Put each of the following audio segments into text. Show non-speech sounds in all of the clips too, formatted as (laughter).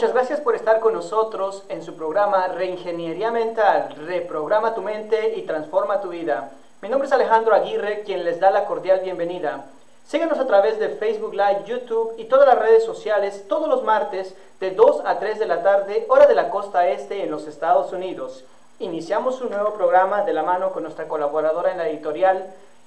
muchas gracias por estar con nosotros en su programa Reingeniería Mental, reprograma tu mente y transforma tu vida. Mi nombre es Alejandro Aguirre, quien les da la cordial bienvenida. Síganos a través de Facebook Live, YouTube y todas las redes sociales todos los martes de 2 a 3 de la tarde, hora de la costa este en los Estados Unidos. Iniciamos un nuevo programa de la mano con nuestra colaboradora en la editorial.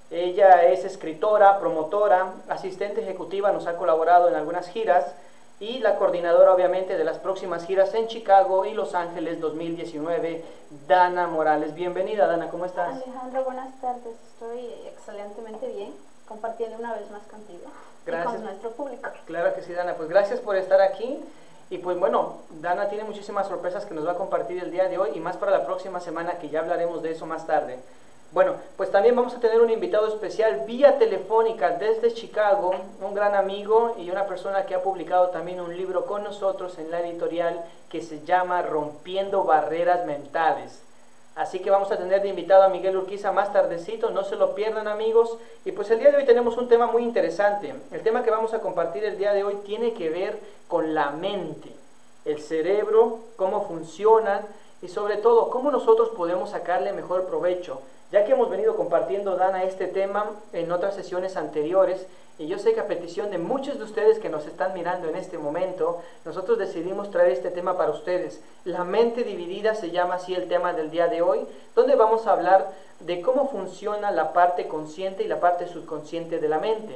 Ella es escritora, promotora, asistente ejecutiva, nos ha colaborado en algunas giras y la coordinadora obviamente de las próximas giras en Chicago y Los Ángeles 2019, Dana Morales. Bienvenida, Dana, ¿cómo estás? Alejandro, buenas tardes. Estoy excelentemente bien, compartiendo una vez más contigo gracias. y con nuestro público. Claro que sí, Dana. Pues gracias por estar aquí. Y pues bueno, Dana tiene muchísimas sorpresas que nos va a compartir el día de hoy y más para la próxima semana que ya hablaremos de eso más tarde. Bueno, pues también vamos a tener un invitado especial vía telefónica desde Chicago, un gran amigo y una persona que ha publicado también un libro con nosotros en la editorial que se llama Rompiendo Barreras Mentales. Así que vamos a tener de invitado a Miguel Urquiza más tardecito, no se lo pierdan amigos. Y pues el día de hoy tenemos un tema muy interesante. El tema que vamos a compartir el día de hoy tiene que ver con la mente, el cerebro, cómo funcionan y sobre todo cómo nosotros podemos sacarle mejor provecho ya que hemos venido compartiendo, Dana, este tema en otras sesiones anteriores, y yo sé que a petición de muchos de ustedes que nos están mirando en este momento, nosotros decidimos traer este tema para ustedes. La mente dividida se llama así el tema del día de hoy, donde vamos a hablar de cómo funciona la parte consciente y la parte subconsciente de la mente.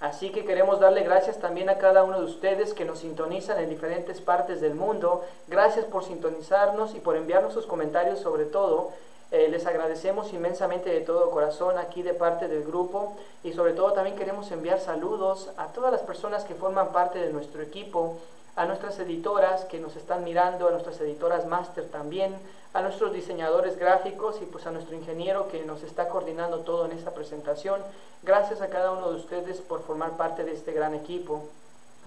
Así que queremos darle gracias también a cada uno de ustedes que nos sintonizan en diferentes partes del mundo. Gracias por sintonizarnos y por enviarnos sus comentarios sobre todo eh, les agradecemos inmensamente de todo corazón aquí de parte del grupo y sobre todo también queremos enviar saludos a todas las personas que forman parte de nuestro equipo, a nuestras editoras que nos están mirando, a nuestras editoras máster también, a nuestros diseñadores gráficos y pues a nuestro ingeniero que nos está coordinando todo en esta presentación. Gracias a cada uno de ustedes por formar parte de este gran equipo.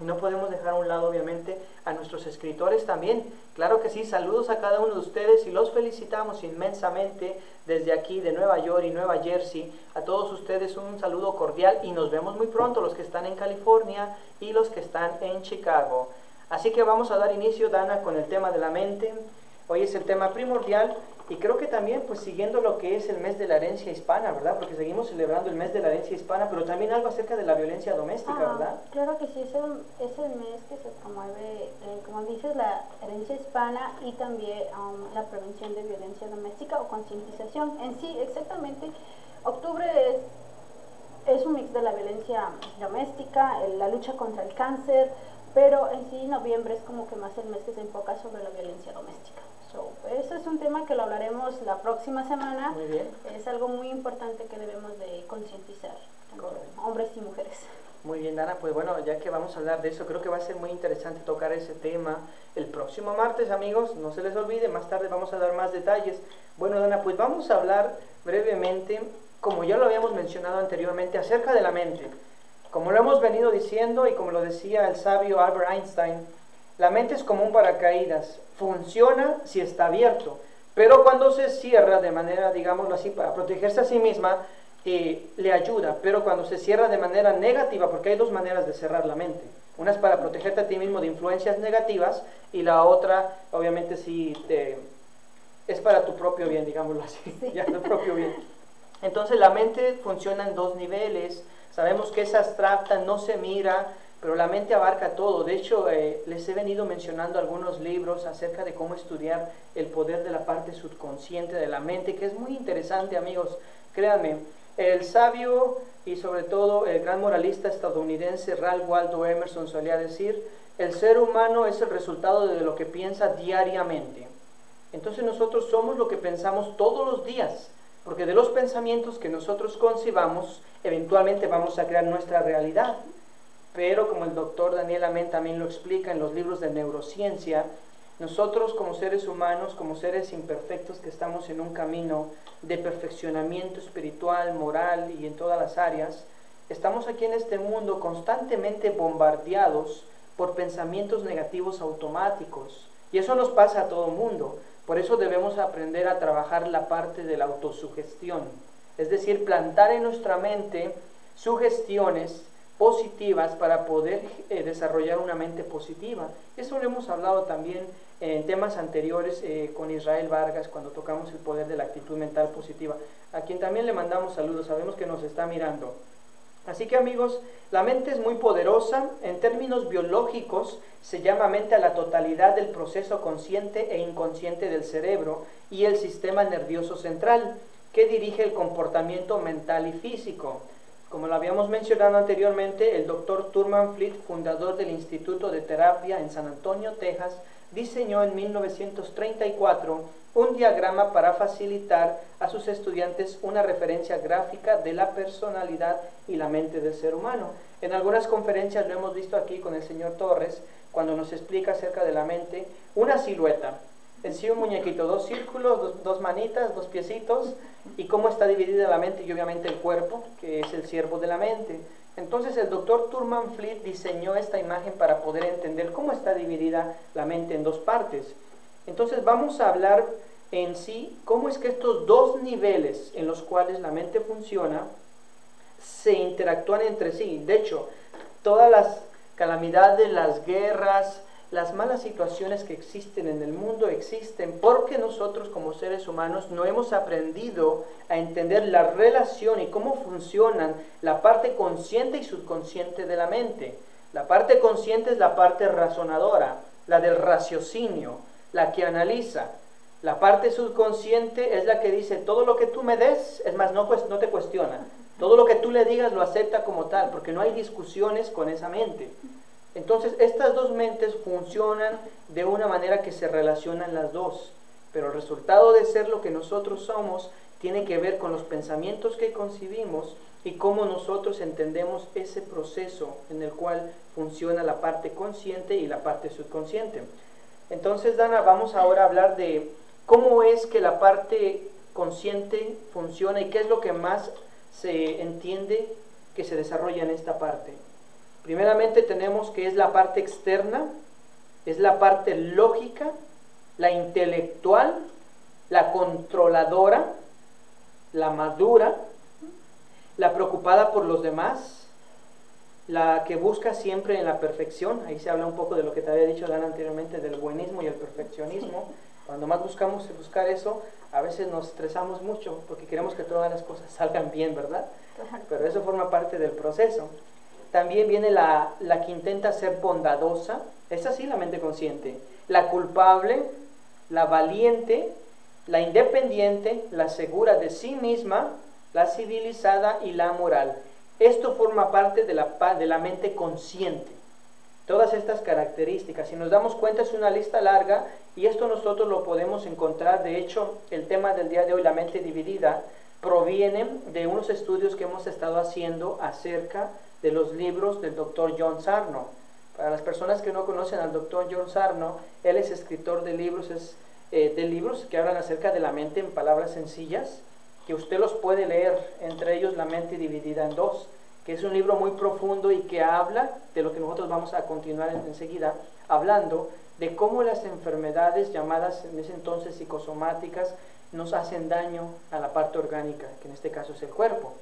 No podemos dejar a un lado, obviamente, a nuestros escritores también. Claro que sí, saludos a cada uno de ustedes y los felicitamos inmensamente desde aquí de Nueva York y Nueva Jersey. A todos ustedes un saludo cordial y nos vemos muy pronto, los que están en California y los que están en Chicago. Así que vamos a dar inicio, Dana, con el tema de la mente. Hoy es el tema primordial y creo que también, pues siguiendo lo que es el mes de la herencia hispana, ¿verdad? Porque seguimos celebrando el mes de la herencia hispana, pero también algo acerca de la violencia doméstica, Ah, ¿verdad? Claro que sí, es el, es el mes que se promueve, eh, como dices, la herencia hispana y también um, la prevención de violencia doméstica o concientización. En sí, exactamente, octubre es, es un mix de la violencia doméstica, la lucha contra el cáncer, pero en sí noviembre es como que más el mes que se enfoca sobre la violencia doméstica. So, eso es un tema que lo hablaremos la próxima semana. Muy bien. Es algo muy importante que debemos de concientizar, hombres y mujeres. Muy bien, Dana, pues bueno, ya que vamos a hablar de eso, creo que va a ser muy interesante tocar ese tema el próximo martes, amigos, no se les olvide, más tarde vamos a dar más detalles. Bueno, Dana, pues vamos a hablar brevemente, como ya lo habíamos mencionado anteriormente, acerca de la mente. Como lo hemos venido diciendo y como lo decía el sabio Albert Einstein, la mente es como un paracaídas, funciona si está abierto, pero cuando se cierra de manera, digámoslo así, para protegerse a sí misma, eh, le ayuda, pero cuando se cierra de manera negativa, porque hay dos maneras de cerrar la mente. Una es para protegerte a ti mismo de influencias negativas y la otra, obviamente, si te, es para tu propio bien, digámoslo así, (laughs) ya tu propio bien. Entonces la mente funciona en dos niveles. Sabemos que es abstracta, no se mira, pero la mente abarca todo. De hecho, eh, les he venido mencionando algunos libros acerca de cómo estudiar el poder de la parte subconsciente de la mente, que es muy interesante, amigos. Créanme, el sabio y sobre todo el gran moralista estadounidense Ralph Waldo Emerson solía decir, el ser humano es el resultado de lo que piensa diariamente. Entonces nosotros somos lo que pensamos todos los días, porque de los pensamientos que nosotros concibamos, eventualmente vamos a crear nuestra realidad. Pero como el doctor Daniel Amen también lo explica en los libros de neurociencia, nosotros como seres humanos, como seres imperfectos que estamos en un camino de perfeccionamiento espiritual, moral y en todas las áreas, estamos aquí en este mundo constantemente bombardeados por pensamientos negativos automáticos. Y eso nos pasa a todo mundo. Por eso debemos aprender a trabajar la parte de la autosugestión. Es decir, plantar en nuestra mente sugestiones positivas para poder eh, desarrollar una mente positiva. Eso lo hemos hablado también en temas anteriores eh, con Israel Vargas cuando tocamos el poder de la actitud mental positiva, a quien también le mandamos saludos, sabemos que nos está mirando. Así que amigos, la mente es muy poderosa, en términos biológicos se llama mente a la totalidad del proceso consciente e inconsciente del cerebro y el sistema nervioso central, que dirige el comportamiento mental y físico. Como lo habíamos mencionado anteriormente, el doctor Turman Fleet, fundador del Instituto de Terapia en San Antonio, Texas, diseñó en 1934 un diagrama para facilitar a sus estudiantes una referencia gráfica de la personalidad y la mente del ser humano. En algunas conferencias lo hemos visto aquí con el señor Torres, cuando nos explica acerca de la mente, una silueta, en sí un muñequito, dos círculos, dos, manitas, dos piecitos, y cómo está dividida la mente y obviamente el cuerpo, que es el siervo de la mente. Entonces el doctor Turman Fleet diseñó esta imagen para poder entender cómo está dividida la mente en dos partes. Entonces vamos a hablar en sí cómo es que estos dos niveles en los cuales la mente funciona se interactúan entre sí. De hecho, todas las calamidades, las guerras, las malas situaciones que existen en el mundo existen porque nosotros como seres humanos no hemos aprendido a entender la relación y cómo funcionan la parte consciente y subconsciente de la mente. La parte consciente es la parte razonadora, la del raciocinio, la que analiza. La parte subconsciente es la que dice, todo lo que tú me des, es más, no, no te cuestiona. Todo lo que tú le digas lo acepta como tal, porque no hay discusiones con esa mente. Entonces, estas dos mentes funcionan de una manera que se relacionan las dos, pero el resultado de ser lo que nosotros somos tiene que ver con los pensamientos que concibimos y cómo nosotros entendemos ese proceso en el cual funciona la parte consciente y la parte subconsciente. Entonces, Dana, vamos ahora a hablar de cómo es que la parte consciente funciona y qué es lo que más se entiende que se desarrolla en esta parte. Primeramente tenemos que es la parte externa, es la parte lógica, la intelectual, la controladora, la madura, la preocupada por los demás, la que busca siempre en la perfección. Ahí se habla un poco de lo que te había dicho Dan anteriormente del buenismo y el perfeccionismo. Cuando más buscamos buscar eso, a veces nos estresamos mucho porque queremos que todas las cosas (laughs) salgan bien, ¿verdad? Pero eso forma parte del proceso. También viene la, que intenta ser bondadosa, es así la mente consciente. La culpable, la valiente, la independiente, la segura de sí misma, la civilizada y la moral. Esto forma parte de la, de la mente consciente. Todas estas características, si nos damos cuenta es una lista larga y esto nosotros lo podemos encontrar, de hecho el tema del día de hoy, la mente dividida, proviene de unos estudios que hemos estado haciendo acerca de los libros del doctor John Sarno. Para las personas que no conocen al doctor John Sarno, él es escritor de libros, es, eh, de libros que hablan acerca de la mente en palabras sencillas, que usted los puede leer, entre ellos La mente dividida en dos, que es un libro muy profundo y que habla de lo que nosotros vamos a continuar enseguida, hablando de cómo las enfermedades llamadas en ese entonces psicosomáticas nos hacen daño a la parte orgánica, que en este caso es el cuerpo.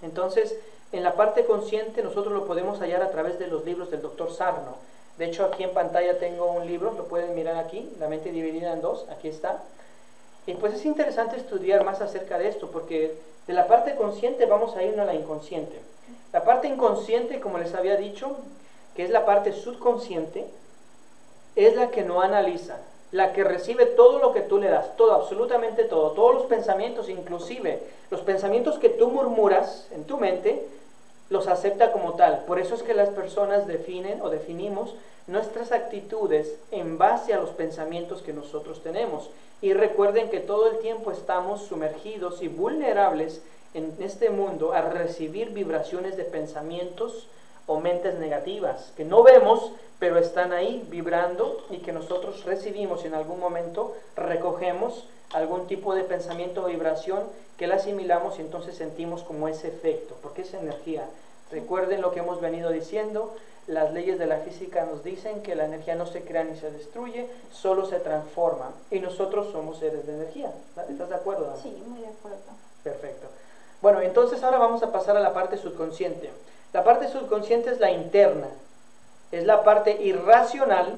Entonces, en la parte consciente nosotros lo podemos hallar a través de los libros del doctor Sarno. De hecho, aquí en pantalla tengo un libro, lo pueden mirar aquí, La mente dividida en dos, aquí está. Y pues es interesante estudiar más acerca de esto, porque de la parte consciente vamos a irnos a la inconsciente. La parte inconsciente, como les había dicho, que es la parte subconsciente, es la que no analiza, la que recibe todo lo que tú le das, todo, absolutamente todo, todos los pensamientos, inclusive los pensamientos que tú murmuras en tu mente, los acepta como tal. Por eso es que las personas definen o definimos nuestras actitudes en base a los pensamientos que nosotros tenemos. Y recuerden que todo el tiempo estamos sumergidos y vulnerables en este mundo a recibir vibraciones de pensamientos o mentes negativas que no vemos, pero están ahí vibrando y que nosotros recibimos y en algún momento recogemos algún tipo de pensamiento o vibración que la asimilamos y entonces sentimos como ese efecto, porque es energía. Recuerden lo que hemos venido diciendo, las leyes de la física nos dicen que la energía no se crea ni se destruye, solo se transforma y nosotros somos seres de energía. ¿Estás de acuerdo? Sí, muy de acuerdo. Perfecto. Bueno, entonces ahora vamos a pasar a la parte subconsciente. La parte subconsciente es la interna, es la parte irracional,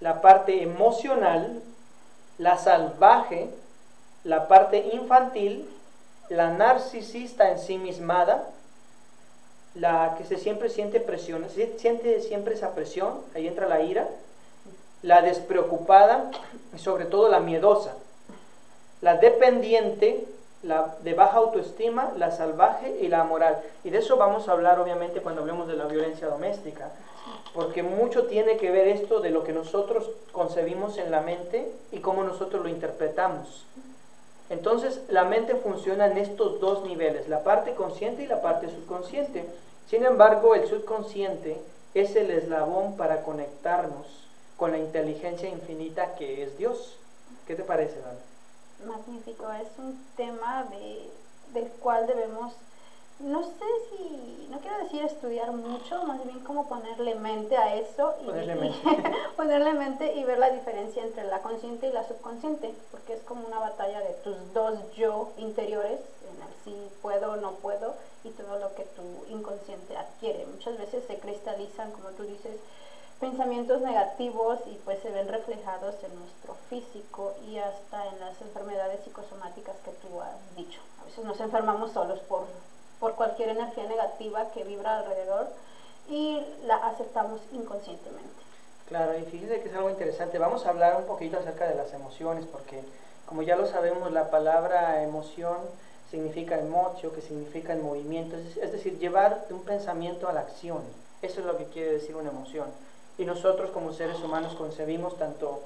la parte emocional, la salvaje, la parte infantil, la narcisista ensimismada, la que se siempre siente presión, siente siempre esa presión, ahí entra la ira, la despreocupada y sobre todo la miedosa, la dependiente, la de baja autoestima, la salvaje y la moral. Y de eso vamos a hablar obviamente cuando hablemos de la violencia doméstica, porque mucho tiene que ver esto de lo que nosotros concebimos en la mente y cómo nosotros lo interpretamos. Entonces la mente funciona en estos dos niveles, la parte consciente y la parte subconsciente. Sin embargo, el subconsciente es el eslabón para conectarnos con la inteligencia infinita que es Dios. ¿Qué te parece, Dana? Magnífico, es un tema de, del cual debemos, no sé si, no quiero decir estudiar mucho, más bien como ponerle mente a eso y Ponerle mente. (laughs) ponerle mente y ver la diferencia entre la consciente y la subconsciente, porque es como una batalla de tus dos yo interiores, en el si puedo o no puedo, y todo lo que tu inconsciente adquiere. Muchas veces se cristalizan, como tú dices, pensamientos negativos y pues se ven reflejados en nuestro físico y hasta en las enfermedades psicosomáticas que tú has dicho. A veces nos enfermamos solos por, por cualquier energía negativa que vibra alrededor y la aceptamos inconscientemente. Claro, y fíjese que es algo interesante. Vamos a hablar un poquito acerca de las emociones, porque como ya lo sabemos, la palabra emoción significa emocio, que significa el movimiento, es, decir, llevar de un pensamiento a la acción. Eso es lo que quiere decir una emoción. Y nosotros como seres humanos concebimos tanto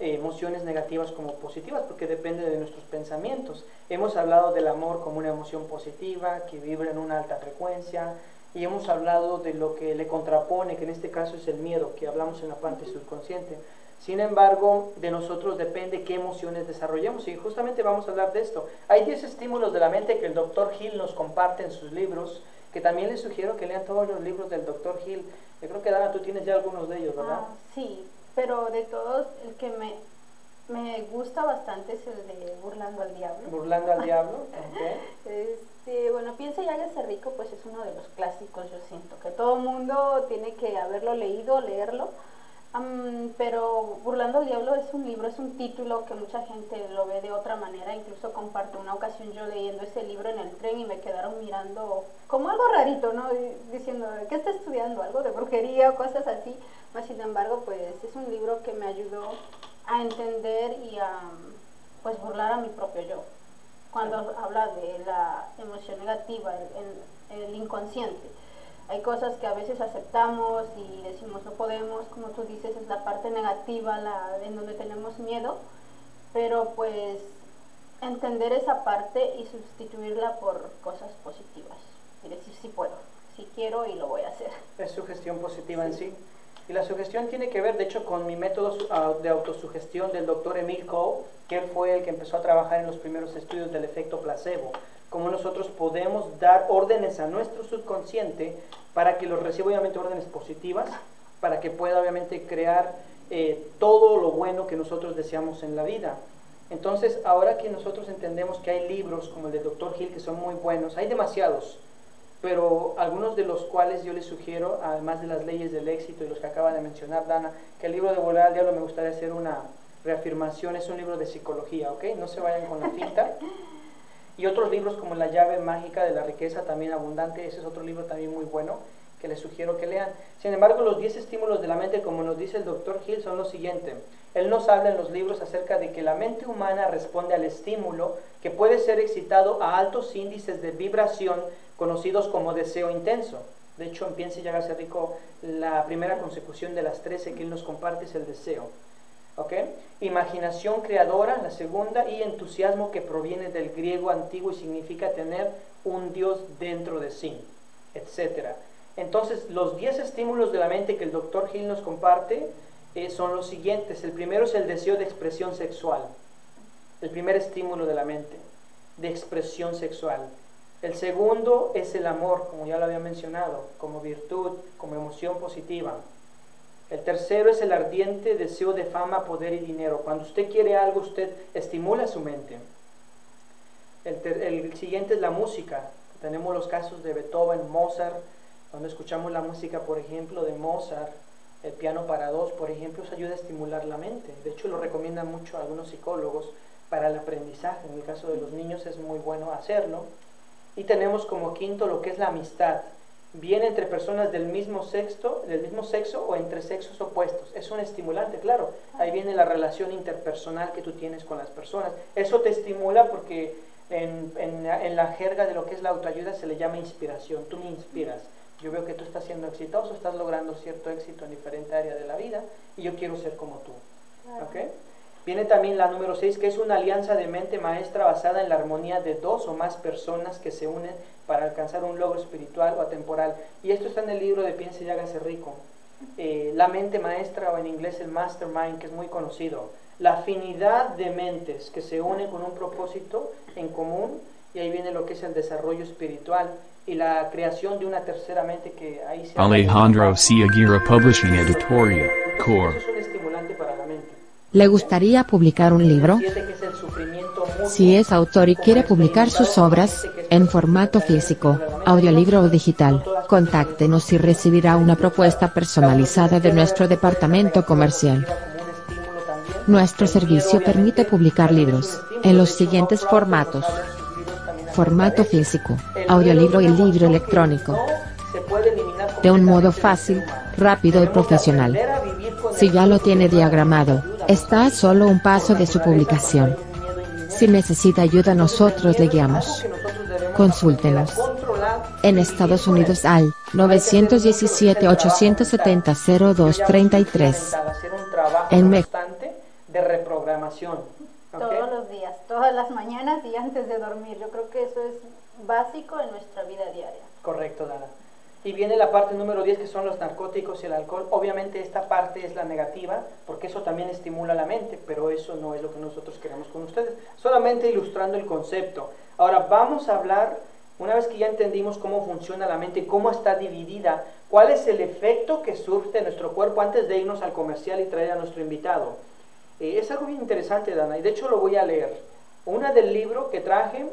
emociones negativas como positivas, porque depende de nuestros pensamientos. Hemos hablado del amor como una emoción positiva, que vibra en una alta frecuencia, y hemos hablado de lo que le contrapone, que en este caso es el miedo, que hablamos en la parte subconsciente. Sin embargo, de nosotros depende qué emociones desarrollemos y justamente vamos a hablar de esto. Hay 10 estímulos de la mente que el doctor Hill nos comparte en sus libros, que también les sugiero que lean todos los libros del doctor Hill. Yo creo que Dana, tú tienes ya algunos de ellos, ¿verdad? Ah, sí, pero de todos, el que me, me gusta bastante es el de Burlando al Diablo. Burlando al Diablo, (laughs) ok. Este, bueno, Piensa y hágase rico, pues es uno de los clásicos, yo siento, que todo mundo tiene que haberlo leído, leerlo. Am, pero Burlando al Diablo es un libro, es un título que mucha gente lo ve de otra manera. Incluso comparto una ocasión yo leyendo ese libro en el tren y me quedaron mirando como algo rarito, ¿no? Diciendo, ¿qué está estudiando? ¿Algo de brujería o cosas así? Mas, sin embargo, pues es un libro que me ayudó a entender y a pues burlar a mi propio yo. Cuando habla de la emoción negativa, el, el- el inconsciente. Hay cosas que a veces aceptamos y decimos no podemos, como tú dices, es la parte negativa, la en donde tenemos miedo, pero pues entender esa parte y sustituirla por cosas positivas y decir sí puedo, sí quiero y lo voy a hacer. Es sugestión positiva en sí. Y la sugestión tiene que ver, de hecho, con mi método ah, de autosugestión del doctor Emil Cole, que él fue el que empezó a trabajar en los primeros estudios del efecto placebo. Cómo nosotros podemos dar órdenes a nuestro subconsciente para que los reciba, obviamente, órdenes positivas, para que pueda, obviamente, crear eh, todo lo bueno que nosotros deseamos en la vida. Entonces, ahora que nosotros entendemos que hay libros como el de Dr. Hill que son muy buenos, hay demasiados, pero algunos de los cuales yo les sugiero, además de las leyes del éxito y los que acaba de mencionar Dana, que el libro de Volar al Diablo me gustaría hacer una reafirmación, es un libro de psicología, ¿ok? No se vayan con la finta. Y otros libros como La llave mágica de la riqueza también abundante, ese es otro libro también muy bueno que les sugiero que lean. Sin embargo, los 10 estímulos de la mente, como nos dice el doctor Hill, son los siguientes. Él nos habla en los libros acerca de que la mente humana responde al estímulo que puede ser excitado a altos índices de vibración conocidos como deseo intenso. De hecho, en Piense y hágase rico, la primera consecución de las 13 que él nos comparte es el deseo. Imaginación creadora, la segunda, y entusiasmo que proviene del griego antiguo y significa tener un Dios dentro de sí, etcétera. Entonces, los 10 estímulos de la mente que el doctor Hill nos comparte eh, son los siguientes. El primero es el deseo de expresión sexual, el primer estímulo de la mente, de expresión sexual. El segundo es el amor, como ya lo había mencionado, como virtud, como emoción positiva. El tercero es el ardiente deseo de fama, poder y dinero. Cuando usted quiere algo, usted estimula su mente. El, siguiente es la música. Tenemos los casos de Beethoven, Mozart, Cuando escuchamos la música, por ejemplo, de Mozart, el piano para dos, por ejemplo, eso ayuda a estimular la mente. De hecho, lo recomiendan mucho algunos psicólogos para el aprendizaje. En el caso de los niños es muy bueno hacerlo. Y tenemos como quinto lo que es la amistad. Bien entre personas del mismo sexo, del mismo sexo o entre sexos opuestos. Es un estimulante, claro. Ahí viene la relación interpersonal que tú tienes con las personas. Eso te estimula porque en, en, en la jerga de lo que es la autoayuda se le llama inspiración. Tú me inspiras yo veo que tú estás siendo exitoso, estás logrando cierto éxito en diferente área de la vida y yo quiero ser como tú. Viene también la número 6, que es una alianza de mente maestra basada en la armonía de dos o más personas que se unen para alcanzar un logro espiritual o atemporal. Y esto está en el libro de Piense y hágase rico. Eh, la mente maestra o en inglés el mastermind, que es muy conocido. La afinidad de mentes que se unen con un propósito en común y ahí viene lo que es el desarrollo espiritual y la creación de una tercera mente que ahí se Alejandro C. Aguirre Publishing Editorial, Core. es un estimulante para la mente. ¿Le gustaría publicar un libro? Si es autor y quiere publicar sus obras, en formato físico, audiolibro o digital, contáctenos y recibirá una propuesta personalizada de nuestro departamento comercial. Nuestro servicio permite publicar libros, en los siguientes formatos. Formato físico, audiolibro y libro electrónico. De un modo fácil, rápido y profesional. Si ya lo tiene diagramado, está a solo un paso de su publicación. Si necesita ayuda nosotros le guiamos. Consúltenos. En Estados Unidos al 917-870-0233. En constante de reprogramación. Todos los días, todas las mañanas y antes de dormir. Yo creo que eso es básico en nuestra vida diaria. Correcto, Dana. Y viene la parte número 10 que son los narcóticos y el alcohol. Obviamente esta parte es la negativa porque eso también estimula la mente, pero eso no es lo que nosotros queremos con ustedes. Solamente ilustrando el concepto. Ahora vamos a hablar, una vez que ya entendimos cómo funciona la mente, cómo está dividida, cuál es el efecto que surge en nuestro cuerpo antes de irnos al comercial y traer a nuestro invitado. Eh, es algo bien interesante, Dana, y de hecho lo voy a leer. Una del libro que traje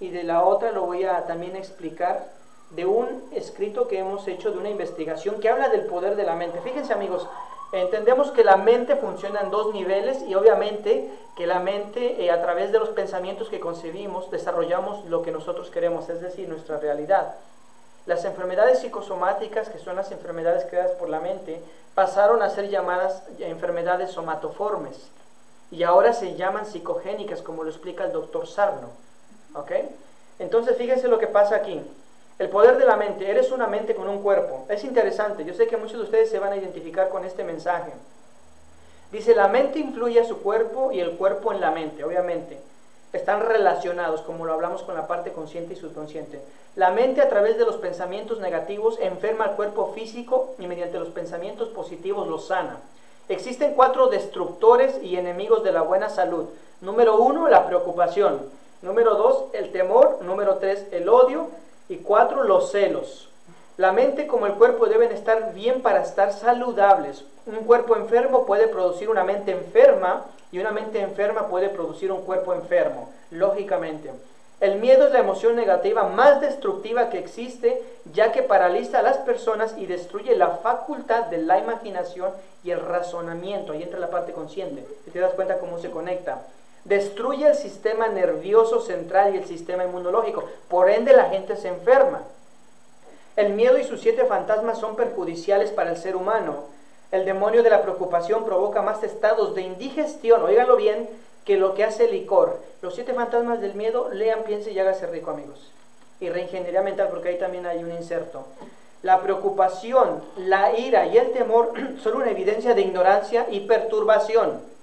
y de la otra lo voy a también explicar de un escrito que hemos hecho, de una investigación que habla del poder de la mente. Fíjense amigos, entendemos que la mente funciona en dos niveles y obviamente que la mente eh, a través de los pensamientos que concebimos desarrollamos lo que nosotros queremos, es decir, nuestra realidad. Las enfermedades psicosomáticas, que son las enfermedades creadas por la mente, pasaron a ser llamadas enfermedades somatoformes y ahora se llaman psicogénicas, como lo explica el doctor Sarno. ¿Ok? Entonces, fíjense lo que pasa aquí. El poder de la mente, eres una mente con un cuerpo. Es interesante, yo sé que muchos de ustedes se van a identificar con este mensaje. Dice, la mente influye a su cuerpo y el cuerpo en la mente, obviamente. Están relacionados, como lo hablamos con la parte consciente y subconsciente. La mente a través de los pensamientos negativos enferma al cuerpo físico y mediante los pensamientos positivos lo sana. Existen cuatro destructores y enemigos de la buena salud. Número uno, la preocupación. Número dos, el temor. Número tres, el odio. Y cuatro, los celos. La mente como el cuerpo deben estar bien para estar saludables. Un cuerpo enfermo puede producir una mente enferma y una mente enferma puede producir un cuerpo enfermo, lógicamente. El miedo es la emoción negativa más destructiva que existe, ya que paraliza a las personas y destruye la facultad de la imaginación y el razonamiento. Ahí entra la parte consciente. Te das cuenta cómo se conecta. Destruye el sistema nervioso central y el sistema inmunológico. Por ende, la gente se enferma. El miedo y sus siete fantasmas son perjudiciales para el ser humano. El demonio de la preocupación provoca más estados de indigestión, oíganlo bien, que lo que hace el licor. Los siete fantasmas del miedo, lean, piense y hágase rico, amigos. Y reingeniería mental, porque ahí también hay un inserto. La preocupación, la ira y el temor (clears throat) son una evidencia de ignorancia y perturbación.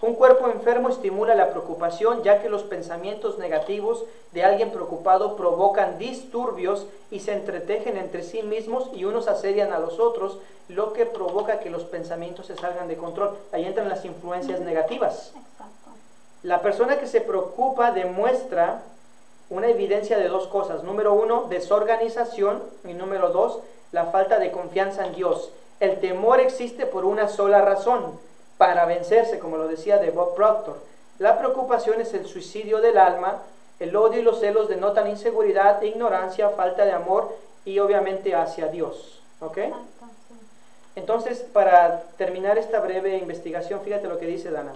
Un cuerpo enfermo estimula la preocupación ya que los pensamientos negativos de alguien preocupado provocan disturbios y se entretejen entre sí mismos y unos asedian a los otros, lo que provoca que los pensamientos se salgan de control. Ahí entran las influencias negativas. Exacto. La persona que se preocupa demuestra una evidencia de dos cosas. Número uno, desorganización y número dos, la falta de confianza en Dios. El temor existe por una sola razón, para vencerse, como lo decía de Bob Proctor. La preocupación es el suicidio del alma, el odio y los celos denotan inseguridad, ignorancia, falta de amor y obviamente hacia Dios. ¿Ok? Entonces, para terminar esta breve investigación, fíjate lo que dice Dana.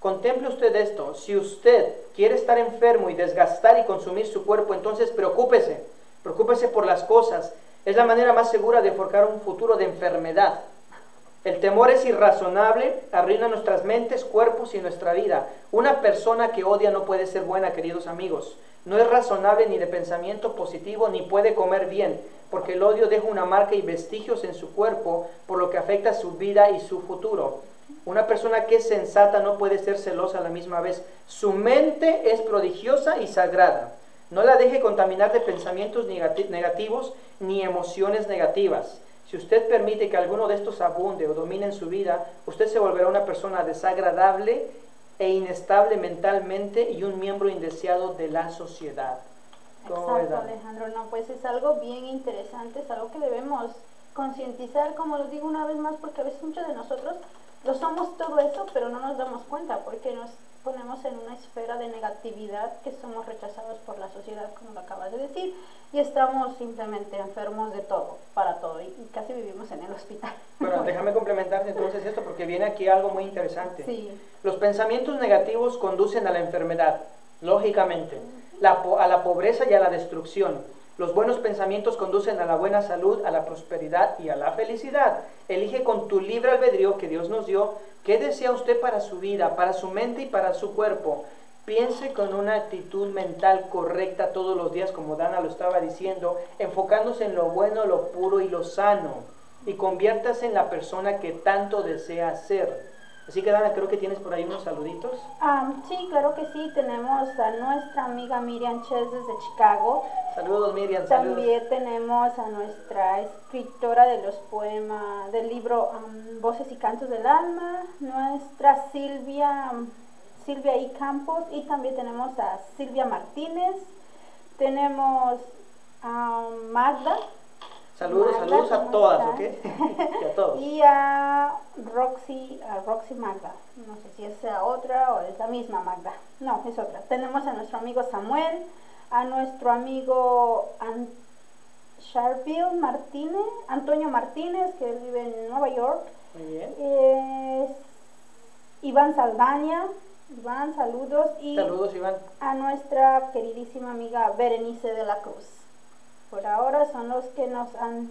Contemple usted esto. Si usted quiere estar enfermo y desgastar y consumir su cuerpo, entonces preocúpese. Preocúpese por las cosas. Es la manera más segura de forjar un futuro de enfermedad. El temor es irrazonable, arruina nuestras mentes, cuerpos y nuestra vida. Una persona que odia no puede ser buena, queridos amigos. No es razonable ni de pensamiento positivo, ni puede comer bien, porque el odio deja una marca y vestigios en su cuerpo, por lo que afecta su vida y su futuro. Una persona que es sensata no puede ser celosa a la misma vez. Su mente es prodigiosa y sagrada. No la deje contaminar de pensamientos negati- negativos ni emociones negativas. Si usted permite que alguno de estos abunde o domine en su vida, usted se volverá una persona desagradable e inestable mentalmente y un miembro indeseado de la sociedad. ¿Cómo ves, Exacto? Alejandro. No, pues es algo bien interesante, es algo que debemos concientizar, como lo digo una vez más, porque a veces muchos de nosotros lo somos todo eso, pero no nos damos cuenta, porque nos ponemos en una esfera de negatividad que somos rechazados por la sociedad, como lo acabas de decir, y estamos simplemente enfermos de todo, para todo, y, casi vivimos en el hospital. Bueno, (laughs) déjame complementarte entonces esto porque viene aquí algo muy interesante. Sí, Los pensamientos negativos conducen a la enfermedad, lógicamente, la a la pobreza y a la destrucción. Los buenos pensamientos conducen a la buena salud, a la prosperidad y a la felicidad. Elige con tu libre albedrío que Dios nos dio qué desea usted para su vida, para su mente y para su cuerpo. Piense con una actitud mental correcta todos los días, como Dana lo estaba diciendo, enfocándose en lo bueno, lo puro y lo sano. Y conviértase en la persona que tanto desea ser. Así que Dana, creo que tienes por ahí unos saluditos. Ah, sí, claro que sí, tenemos a nuestra amiga Miriam Ches desde Chicago, Saludos Miriam, saludos. También tenemos a nuestra escritora de los poemas del libro um, Voces y Cantos del Alma, nuestra Silvia, um, Silvia I. Campos, y también tenemos a Silvia Martínez, tenemos a Magda, Saludos, Magda, saludos a ¿cómo todas? ¿ok? (laughs) y a todos. y a Roxy, a Roxy Magda. No sé si es la otra o es la misma Magda. No, es otra. Tenemos a nuestro amigo Samuel, a nuestro amigo An Sharville Martínez, Antonio Martínez, que vive en Nueva York. Muy bien. Es Iván Saldaña. Iván, saludos. Y Saludos Iván. a nuestra queridísima amiga Berenice de la Cruz. Por ahora son los que nos han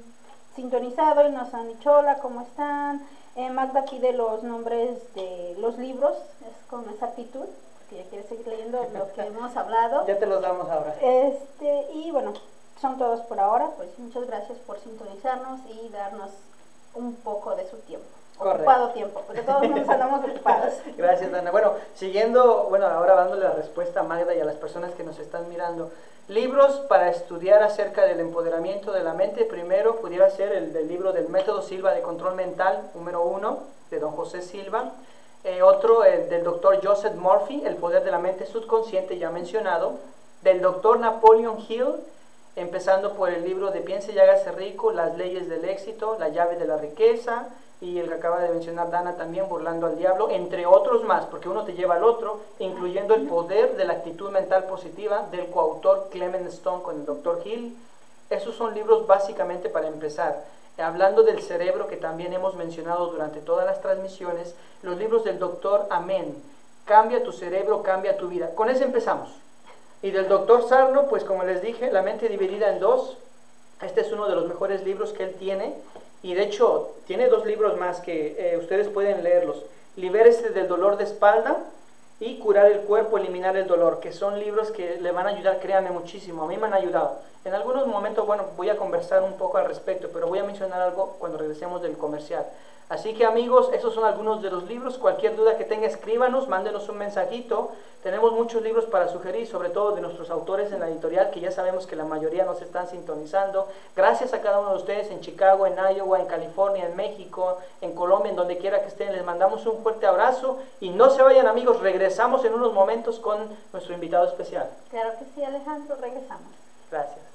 sintonizado y nos han dicho hola, ¿cómo están? Eh, Magda pide los nombres de los libros, es con esa actitud, porque ella quiere seguir leyendo lo que (laughs) hemos hablado. Ya te los damos ahora. Este, y bueno, son todos por ahora, pues muchas gracias por sintonizarnos y darnos un poco de su tiempo. Correcto. Ocupado tiempo, porque todos nos (laughs) andamos ocupados. Gracias, Dana. Bueno, siguiendo, bueno, ahora dándole la respuesta a Magda y a las personas que nos están mirando. Libros para estudiar acerca del empoderamiento de la mente. Primero pudiera ser el del libro del método Silva de control mental, número uno, de don José Silva. Eh, otro, el del doctor Joseph Murphy, El poder de la mente subconsciente, ya mencionado. Del doctor Napoleon Hill, empezando por el libro de Piense y hágase rico, Las leyes del éxito, La llave de la riqueza, y el que acaba de mencionar Dana también, Burlando al Diablo, entre otros más, porque uno te lleva al otro, incluyendo El poder de la actitud mental positiva del coautor Clement Stone con el doctor Hill. Esos son libros básicamente para empezar. Hablando del cerebro que también hemos mencionado durante todas las transmisiones, los libros del doctor Amén, Cambia tu cerebro, cambia tu vida. Con ese empezamos. Y del doctor Sarno, pues como les dije, La mente dividida en dos. Este es uno de los mejores libros que él tiene. Y de hecho, tiene dos libros más que eh, ustedes pueden leerlos. Libérese del dolor de espalda y Curar el cuerpo, eliminar el dolor, que son libros que le van a ayudar, créanme muchísimo. A mí me han ayudado. En algunos momentos, bueno, voy a conversar un poco al respecto, pero voy a mencionar algo cuando regresemos del comercial. Así que amigos, esos son algunos de los libros. Cualquier duda que tenga, escríbanos, mándenos un mensajito. Tenemos muchos libros para sugerir, sobre todo de nuestros autores en la editorial, que ya sabemos que la mayoría nos están sintonizando. Gracias a cada uno de ustedes en Chicago, en Iowa, en California, en México, en Colombia, en donde quiera que estén. Les mandamos un fuerte abrazo y no se vayan amigos, regresamos en unos momentos con nuestro invitado especial. Claro que sí, Alejandro, regresamos. Gracias.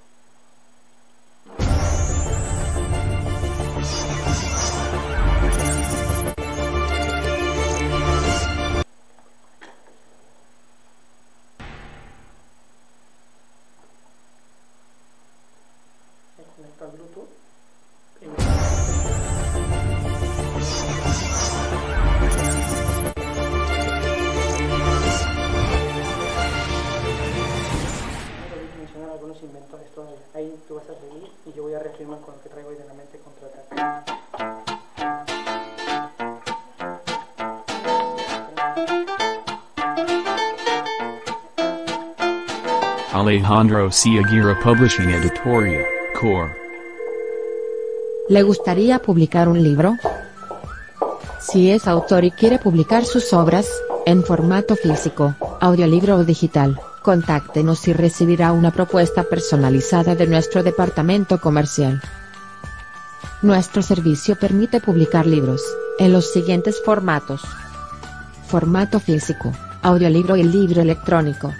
Alejandro Publishing Editorial, Core. ¿Le gustaría publicar un libro? Si es autor y quiere publicar sus obras, en formato físico, audiolibro o digital, contáctenos y recibirá una propuesta personalizada de nuestro departamento comercial. Nuestro servicio permite publicar libros, en los siguientes formatos. Formato físico, audiolibro y libro electrónico.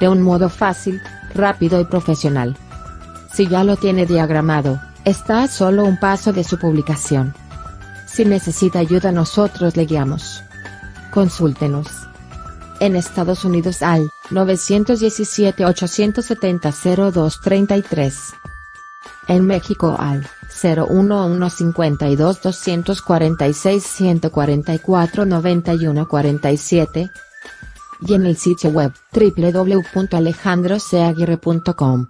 De un modo fácil, rápido y profesional. Si ya lo tiene diagramado, está a solo un paso de su publicación. Si necesita ayuda nosotros le guiamos. Consúltenos. En Estados Unidos al 917-870-0233. En México al 01152 246 144 91 47 y en el sitio web www.alejandroseaguirre.com.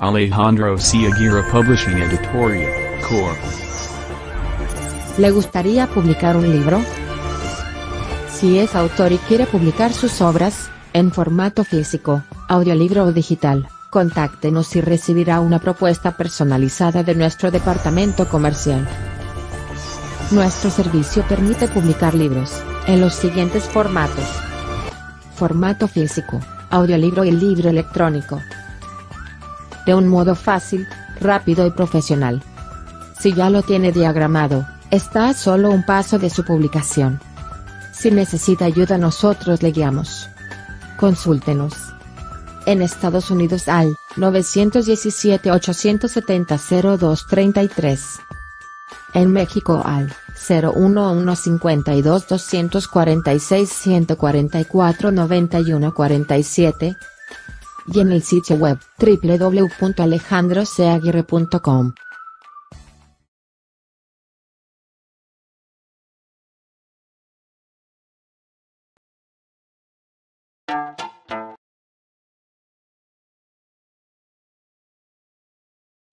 Alejandro C. Aguirre Publishing Editorial, Core. ¿Le gustaría publicar un libro? Si es autor y quiere publicar sus obras, en formato físico, audiolibro o digital, contáctenos y recibirá una propuesta personalizada de nuestro departamento comercial. Nuestro servicio permite publicar libros, en los siguientes formatos. Formato físico, audiolibro y libro electrónico. De un modo fácil, rápido y profesional. Si ya lo tiene diagramado, está a solo un paso de su publicación. Si necesita ayuda nosotros le guiamos. Consúltenos. En Estados Unidos al 917-870-0233. En México al 01152 246 144 91 47 y en el sitio web www.alejandroseaguirre.com.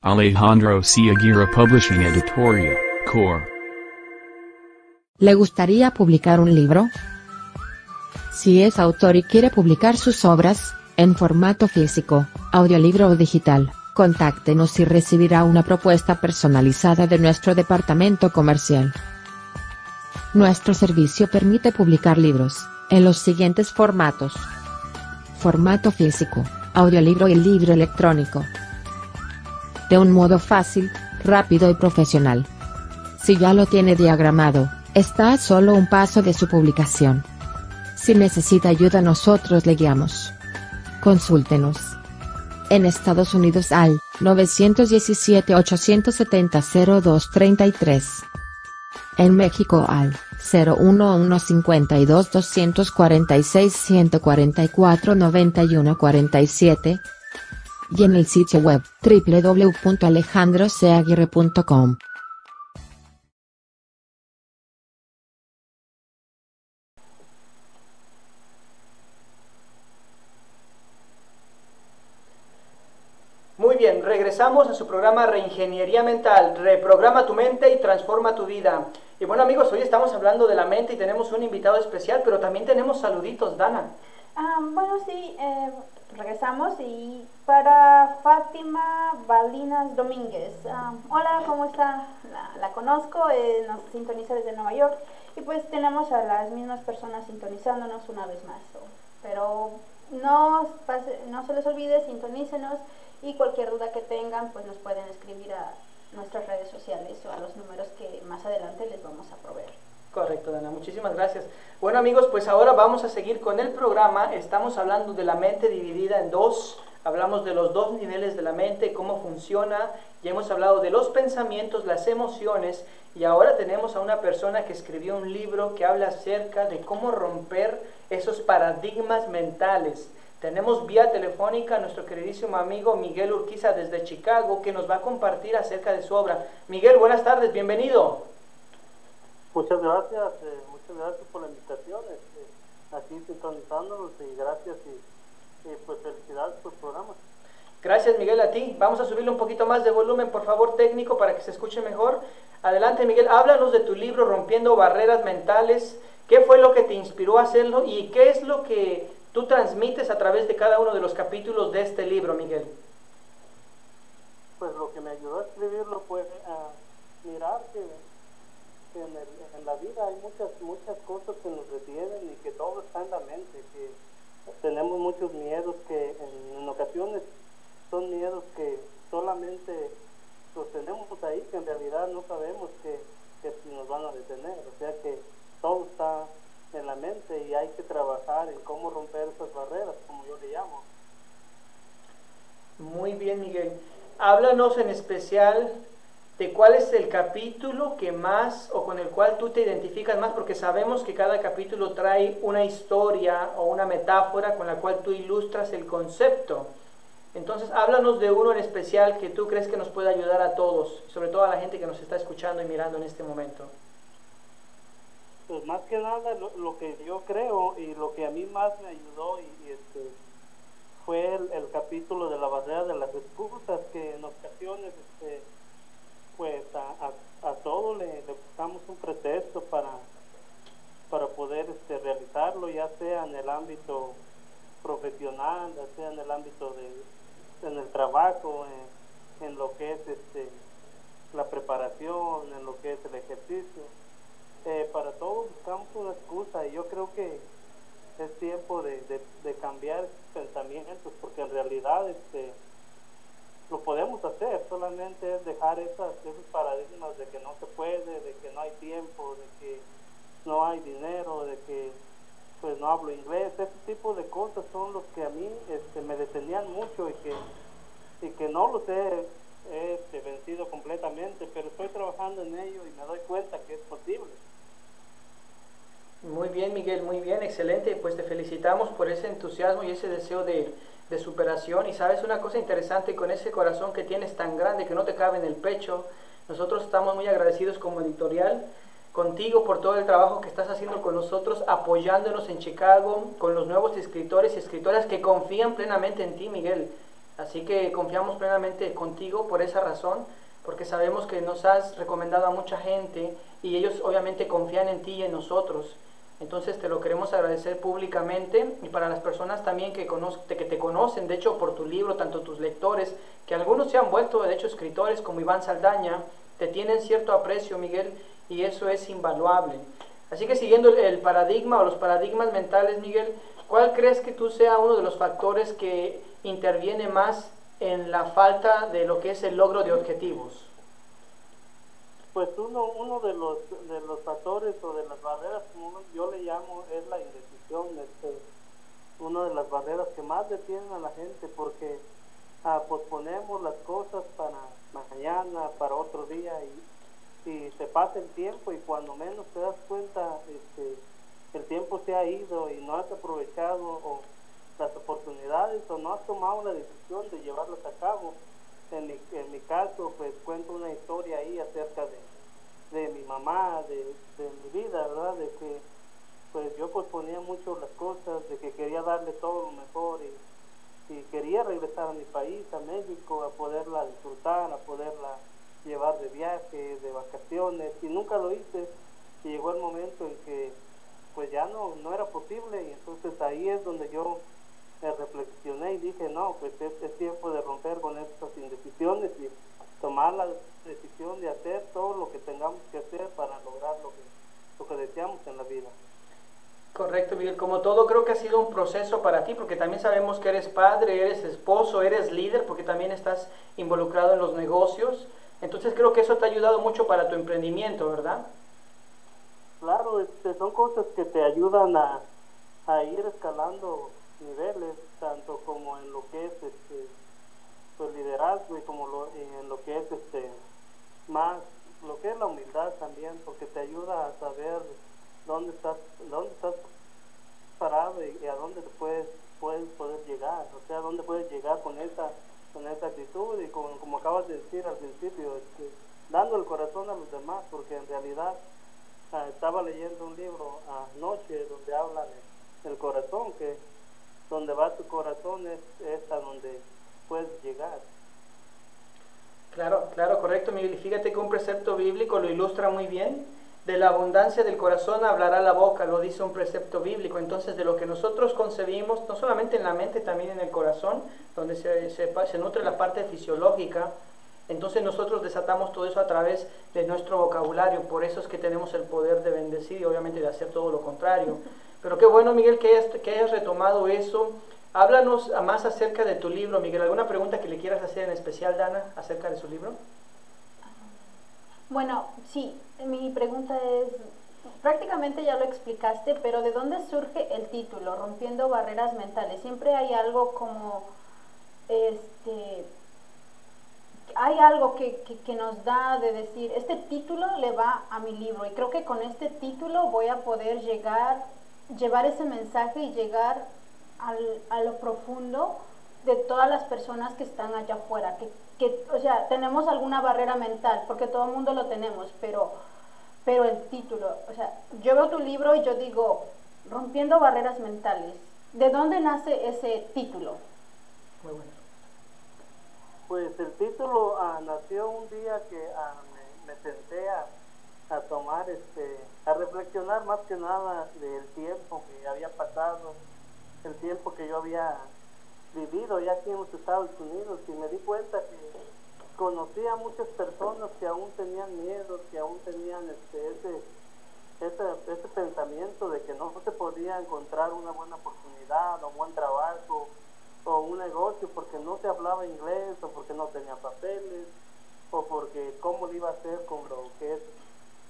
Alejandro C. Aguirre Publishing Editorial, Core. ¿Le gustaría publicar un libro? Si es autor y quiere publicar sus obras, en formato físico, audiolibro o digital, contáctenos y recibirá una propuesta personalizada de nuestro departamento comercial. Nuestro servicio permite publicar libros, en los siguientes formatos. Formato físico, audiolibro y libro electrónico. De un modo fácil, rápido y profesional. Si ya lo tiene diagramado, está a solo un paso de su publicación. Si necesita ayuda nosotros le guiamos. Consúltenos. En Estados Unidos al 917-870-0233. En México al 01152 246 144 91 47 y en el sitio web www.alejandroseaguirre.com. Muy bien, regresamos a su programa Reingeniería Mental. Reprograma tu mente y transforma tu vida. Y bueno amigos, hoy estamos hablando de la mente y tenemos un invitado especial, pero también tenemos saluditos, Dana. Ah, bueno, sí, eh, regresamos y para Fátima Balinas Domínguez. Ah, hola, ¿cómo está? La, la conozco, eh, nos sintoniza desde Nueva York y pues tenemos a las mismas personas sintonizándonos una vez más. pero no, no se les olvide, sintonícenos y cualquier duda que tengan pues nos pueden escribir a nuestras redes sociales o a los números que más adelante les vamos a proveer. Correcto, Dana, muchísimas gracias. Bueno amigos, pues ahora vamos a seguir con el programa. Estamos hablando de la mente dividida en dos hablamos de los dos niveles de la mente, cómo funciona, ya hemos hablado de los pensamientos, las emociones, y ahora tenemos a una persona que escribió un libro que habla acerca de cómo romper esos paradigmas mentales. Tenemos vía telefónica a nuestro queridísimo amigo Miguel Urquiza desde Chicago que nos va a compartir acerca de su obra. Miguel, buenas tardes, bienvenido. Muchas gracias, eh, muchas gracias por la invitación, este, aquí sintonizándonos y gracias y, pues felicidades por el programa. Gracias Miguel a ti. Vamos a subirle un poquito más de volumen, por favor, técnico, para que se escuche mejor. Adelante Miguel, háblanos de tu libro Rompiendo Barreras Mentales. ¿Qué fue lo que te inspiró a hacerlo y qué es lo que tú transmites a través de cada uno de los capítulos de este libro, Miguel? Pues lo que me ayudó a escribirlo fue a mirar que, en, la vida hay muchas, muchas cosas que nos detienen y que todo está en la mente, que tenemos muchos miedos que en ocasiones son miedos que solamente los tenemos ahí, que en realidad no sabemos que, que nos van a detener. O sea que todo está en la mente y hay que trabajar en cómo romper esas barreras, como yo le llamo. Muy bien, Miguel. Háblanos en especial de cuál es el capítulo que más o con el cual tú te identificas más, porque sabemos que cada capítulo trae una historia o una metáfora con la cual tú ilustras el concepto. Entonces, háblanos de uno en especial que tú crees que nos puede ayudar a todos, sobre todo a la gente que nos está escuchando y mirando en este momento. Pues más que nada lo, que yo creo y lo que a mí más me ayudó y, este, fue el, capítulo de la barrera de las excusas que en ocasiones este, pues a, a, todo le, buscamos un pretexto para, para poder este, realizarlo, ya sea en el ámbito profesional, ya sea en el ámbito de, en el trabajo, en, lo que es este, la preparación, en lo que es el ejercicio. Eh, para todo buscamos una excusa y yo creo que es tiempo de, de, cambiar pensamientos porque en realidad este, lo podemos hacer, solamente es dejar esas, esos paradigmas de que no se puede, de que no hay tiempo, de que no hay dinero, de que pues no hablo inglés, ese tipo de cosas son los que a mí este, me detenían mucho y que, y que no los he, este, vencido completamente, pero estoy trabajando en ello y me doy cuenta que es posible. Muy bien, Miguel, muy bien, excelente. Pues te felicitamos por ese entusiasmo y ese deseo de, superación. Y sabes una cosa interesante, con ese corazón que tienes tan grande que no te cabe en el pecho, nosotros estamos muy agradecidos como editorial contigo por todo el trabajo que estás haciendo con nosotros, apoyándonos en Chicago, con los nuevos escritores y escritoras que confían plenamente en ti, Miguel. Así que confiamos plenamente contigo por esa razón, porque sabemos que nos has recomendado a mucha gente y ellos obviamente confían en ti y en nosotros. Entonces te lo queremos agradecer públicamente y para las personas también que, que te conocen, de hecho por tu libro, tanto tus lectores, que algunos se han vuelto de hecho escritores como Iván Saldaña, te tienen cierto aprecio, Miguel, y eso es invaluable. Así que siguiendo el paradigma o los paradigmas mentales, Miguel, ¿cuál crees que tú sea uno de los factores que interviene más en la falta de lo que es el logro de objetivos? Pues uno, uno de, los, de los factores o de las barreras, como yo le llamo, es la indecisión. Este, una de las barreras que más detienen a la gente porque ah, posponemos las cosas para mañana, para otro día y si se pasa el tiempo y cuando menos te das cuenta este, el tiempo se ha ido y no has aprovechado las oportunidades o no has tomado la decisión de llevarlas a cabo. En mi, en mi caso, pues cuento una historia ahí acerca de, de mi mamá, de, de mi vida, ¿verdad? De que pues yo posponía mucho las cosas, de que quería darle todo lo mejor y, y quería regresar a mi país, a México, a poderla disfrutar, a poderla llevar de viaje, de vacaciones, y nunca lo hice. Y llegó el momento en que pues ya no, no era posible, y entonces ahí es donde yo reflexioné y dije, no, pues es, es tiempo de romper con estas indecisiones y tomar la decisión de hacer todo lo que tengamos que hacer para lograr lo que, lo que deseamos en la vida. Correcto, Miguel. Como todo, creo que ha sido un proceso para ti, porque también sabemos que eres padre, eres esposo, eres líder, porque también estás involucrado en los negocios. Entonces creo que eso te ha ayudado mucho para tu emprendimiento, ¿verdad? Claro, este, son cosas que te ayudan a, ir escalando niveles, tanto como en lo que es este, pues liderazgo y como lo, en lo que es este más lo que es la humildad también porque te ayuda a saber dónde estás dónde estás parado y, a dónde te puedes puedes poder llegar o sea dónde puedes llegar con esa con esa actitud y como, como acabas de decir al principio este, dando el corazón a los demás porque en realidad ah, estaba leyendo un libro anoche donde habla del corazón que donde va tu corazón es, es donde puedes llegar. Claro, claro, correcto, Miguel. Fíjate que un precepto bíblico lo ilustra muy bien. De la abundancia del corazón hablará la boca, lo dice un precepto bíblico. Entonces, de lo que nosotros concebimos, no solamente en la mente, también en el corazón, donde se, se, se nutre la parte fisiológica, entonces nosotros desatamos todo eso a través de nuestro vocabulario. Por eso es que tenemos el poder de bendecir y obviamente de hacer todo lo contrario. Pero qué bueno, Miguel, que hayas, que hayas retomado eso. Háblanos más acerca de tu libro, Miguel. ¿Alguna pregunta que le quieras hacer en especial, Dana, acerca de su libro? Bueno, sí, mi pregunta es, prácticamente ya lo explicaste, pero ¿de dónde surge el título, Rompiendo Barreras Mentales? Siempre hay algo como, este, hay algo que, que, que, nos da de decir, este título le va a mi libro y creo que con este título voy a poder llegar, llevar ese mensaje y llegar al, a lo profundo de todas las personas que están allá afuera, que, que, o sea, tenemos alguna barrera mental, porque todo el mundo lo tenemos, pero, pero el título, o sea, yo veo tu libro y yo digo, rompiendo barreras mentales, ¿de dónde nace ese título? Muy bueno. Pues el título uh, nació un día que uh, me, me, senté a, a tomar, este, a reflexionar más que nada del tiempo que había pasado el tiempo que yo había vivido ya aquí en los Estados Unidos y me di cuenta que conocía a muchas personas que aún tenían miedo, que aún tenían este, ese, ese, ese pensamiento de que no se podía encontrar una buena oportunidad o un buen trabajo o un negocio porque no se hablaba inglés o porque no tenía papeles o porque cómo le iba a hacer con lo que es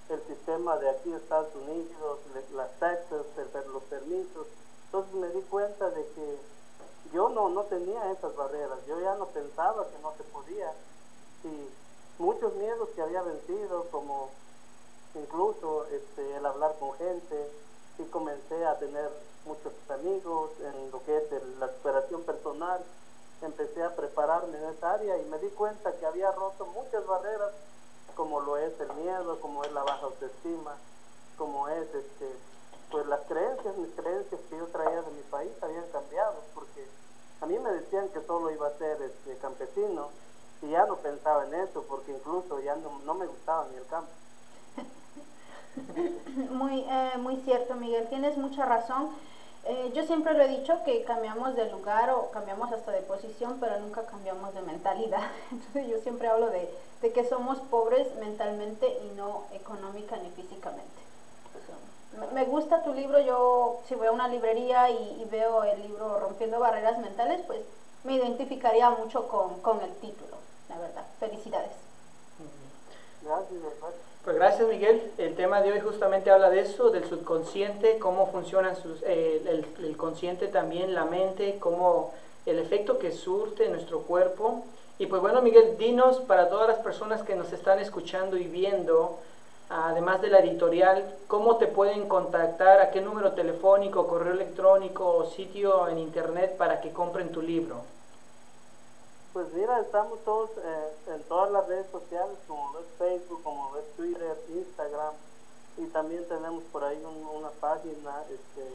el sistema de aquí de Estados Unidos, las taxas, los permisos. Entonces me di cuenta de que yo no, no tenía esas barreras, yo ya no pensaba que no se podía. Y muchos miedos que había vencido, como incluso este, el hablar con gente, y comencé a tener muchos amigos en lo que es la superación personal, empecé a prepararme en esa área y me di cuenta que había roto muchas barreras, como lo es el miedo, como es la baja autoestima, como es este pues las creencias, mis creencias que yo traía de mi país habían cambiado, porque a mí me decían que solo iba a ser este, campesino y ya no pensaba en eso, porque incluso ya no, me gustaba ni el campo. (laughs) Muy, eh, muy cierto, Miguel, tienes mucha razón. Eh, yo siempre lo he dicho que cambiamos de lugar o cambiamos hasta de posición, pero nunca cambiamos de mentalidad. (laughs) Entonces yo siempre hablo de, de que somos pobres mentalmente y no económica ni físicamente me gusta tu libro, yo si voy a una librería y, y, veo el libro Rompiendo Barreras Mentales, pues me identificaría mucho con, con el título, la verdad. Felicidades. Gracias, Pues gracias Miguel. El tema de hoy justamente habla de eso, del subconsciente, cómo funciona sus, eh, el, el, consciente también, la mente, cómo el efecto que surte en nuestro cuerpo. Y pues bueno Miguel, dinos para todas las personas que nos están escuchando y viendo, además de la editorial, ¿cómo te pueden contactar? ¿A qué número telefónico, correo electrónico o sitio en internet para que compren tu libro? Pues mira, estamos todos eh, en todas las redes sociales, como es Facebook, como es Twitter, Instagram, y también tenemos por ahí un, una página este,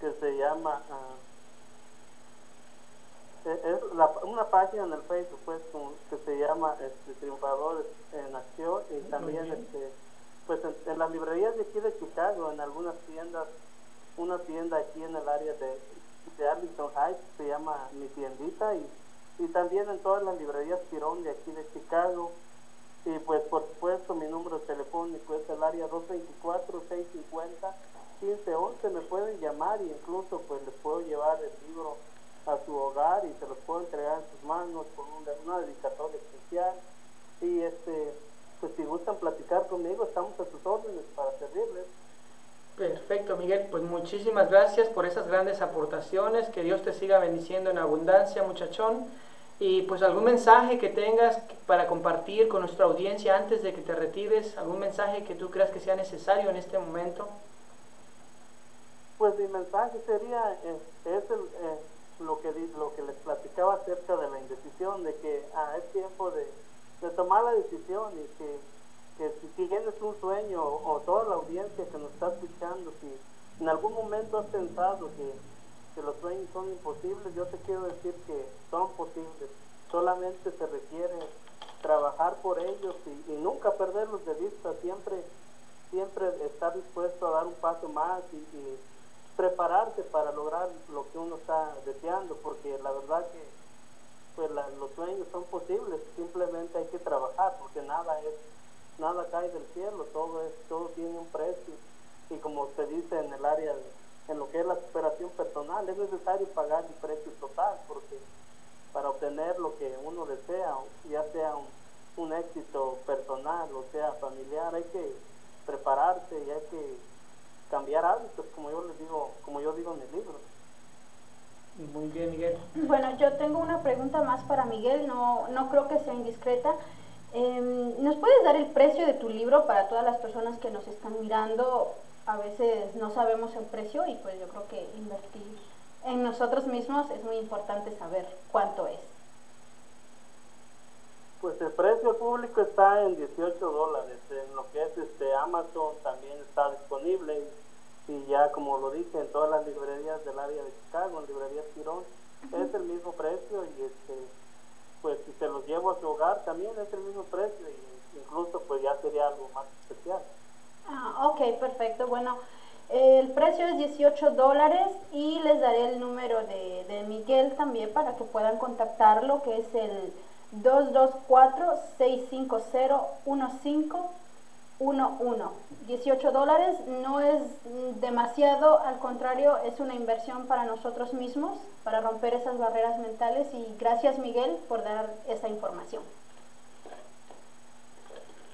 que se llama... Uh, es la, una página en el Facebook pues que se llama este, Triunfadores en Acción y también este pues en, en, las librerías de aquí de Chicago en algunas tiendas una tienda aquí en el área de, de Arlington Heights se llama Mi Tiendita y, y también en todas las librerías Quirón de aquí de Chicago. Y pues por supuesto mi número telefónico es el área 224 650 1511 me pueden llamar y incluso pues les puedo llevar el libro a su hogar y se los puedo entregar en sus manos con una, una dedicatoria especial y este pues si gustan platicar conmigo estamos a sus órdenes para servirles Perfecto, Miguel. Pues muchísimas gracias por esas grandes aportaciones. Que Dios te siga bendiciendo en abundancia, muchachón. Y pues algún mensaje que tengas para compartir con nuestra audiencia antes de que te retires, algún mensaje que tú creas que sea necesario en este momento. Pues mi mensaje sería, eh, es el, eh, lo, que, lo que les platicaba acerca de la indecisión, de que ah, es tiempo de, tomar la decisión y que si tienes un sueño o, toda la audiencia que nos está escuchando, si en algún momento has pensado que, los sueños son imposibles, yo te quiero decir que son posibles. Solamente se requiere trabajar por ellos y, nunca perderlos de vista, siempre, siempre estar dispuesto a dar un paso más y, y prepararse para lograr lo que uno está deseando, porque la verdad que pues los sueños son posibles, simplemente hay que trabajar, porque nada es nada cae del cielo, todo es, todo tiene un precio. Y como se dice en el área, en lo que es la superación personal, es necesario pagar el precio total porque para obtener lo que uno desea, ya sea un, éxito personal o sea familiar, hay que prepararse y hay que cambiar hábitos, como yo les digo, como yo digo en el libro. Muy bien, Miguel. Bueno, yo tengo una pregunta más para Miguel, no, no creo que sea indiscreta. Em, ¿Nos puedes dar el precio de tu libro para todas las personas que nos están mirando? A veces no sabemos el precio y pues yo creo que invertir en nosotros mismos es muy importante saber cuánto es. Pues el precio público está en 18 dólares. En lo que es este Amazon también está disponible y ya como lo dije en todas las librerías del área de Chicago, en librerías Quirón, es el mismo precio y este pues si se los llevo a su hogar también es el mismo precio y incluso pues ya sería algo más especial. Ah, ok, perfecto. Bueno, el precio es 18 dólares y les daré el número de, de Miguel también para que puedan contactarlo, que es el 224-650-15 1.1. 18 dólares no es demasiado, al contrario, es una inversión para nosotros mismos, para romper esas barreras mentales y gracias Miguel por dar esa información.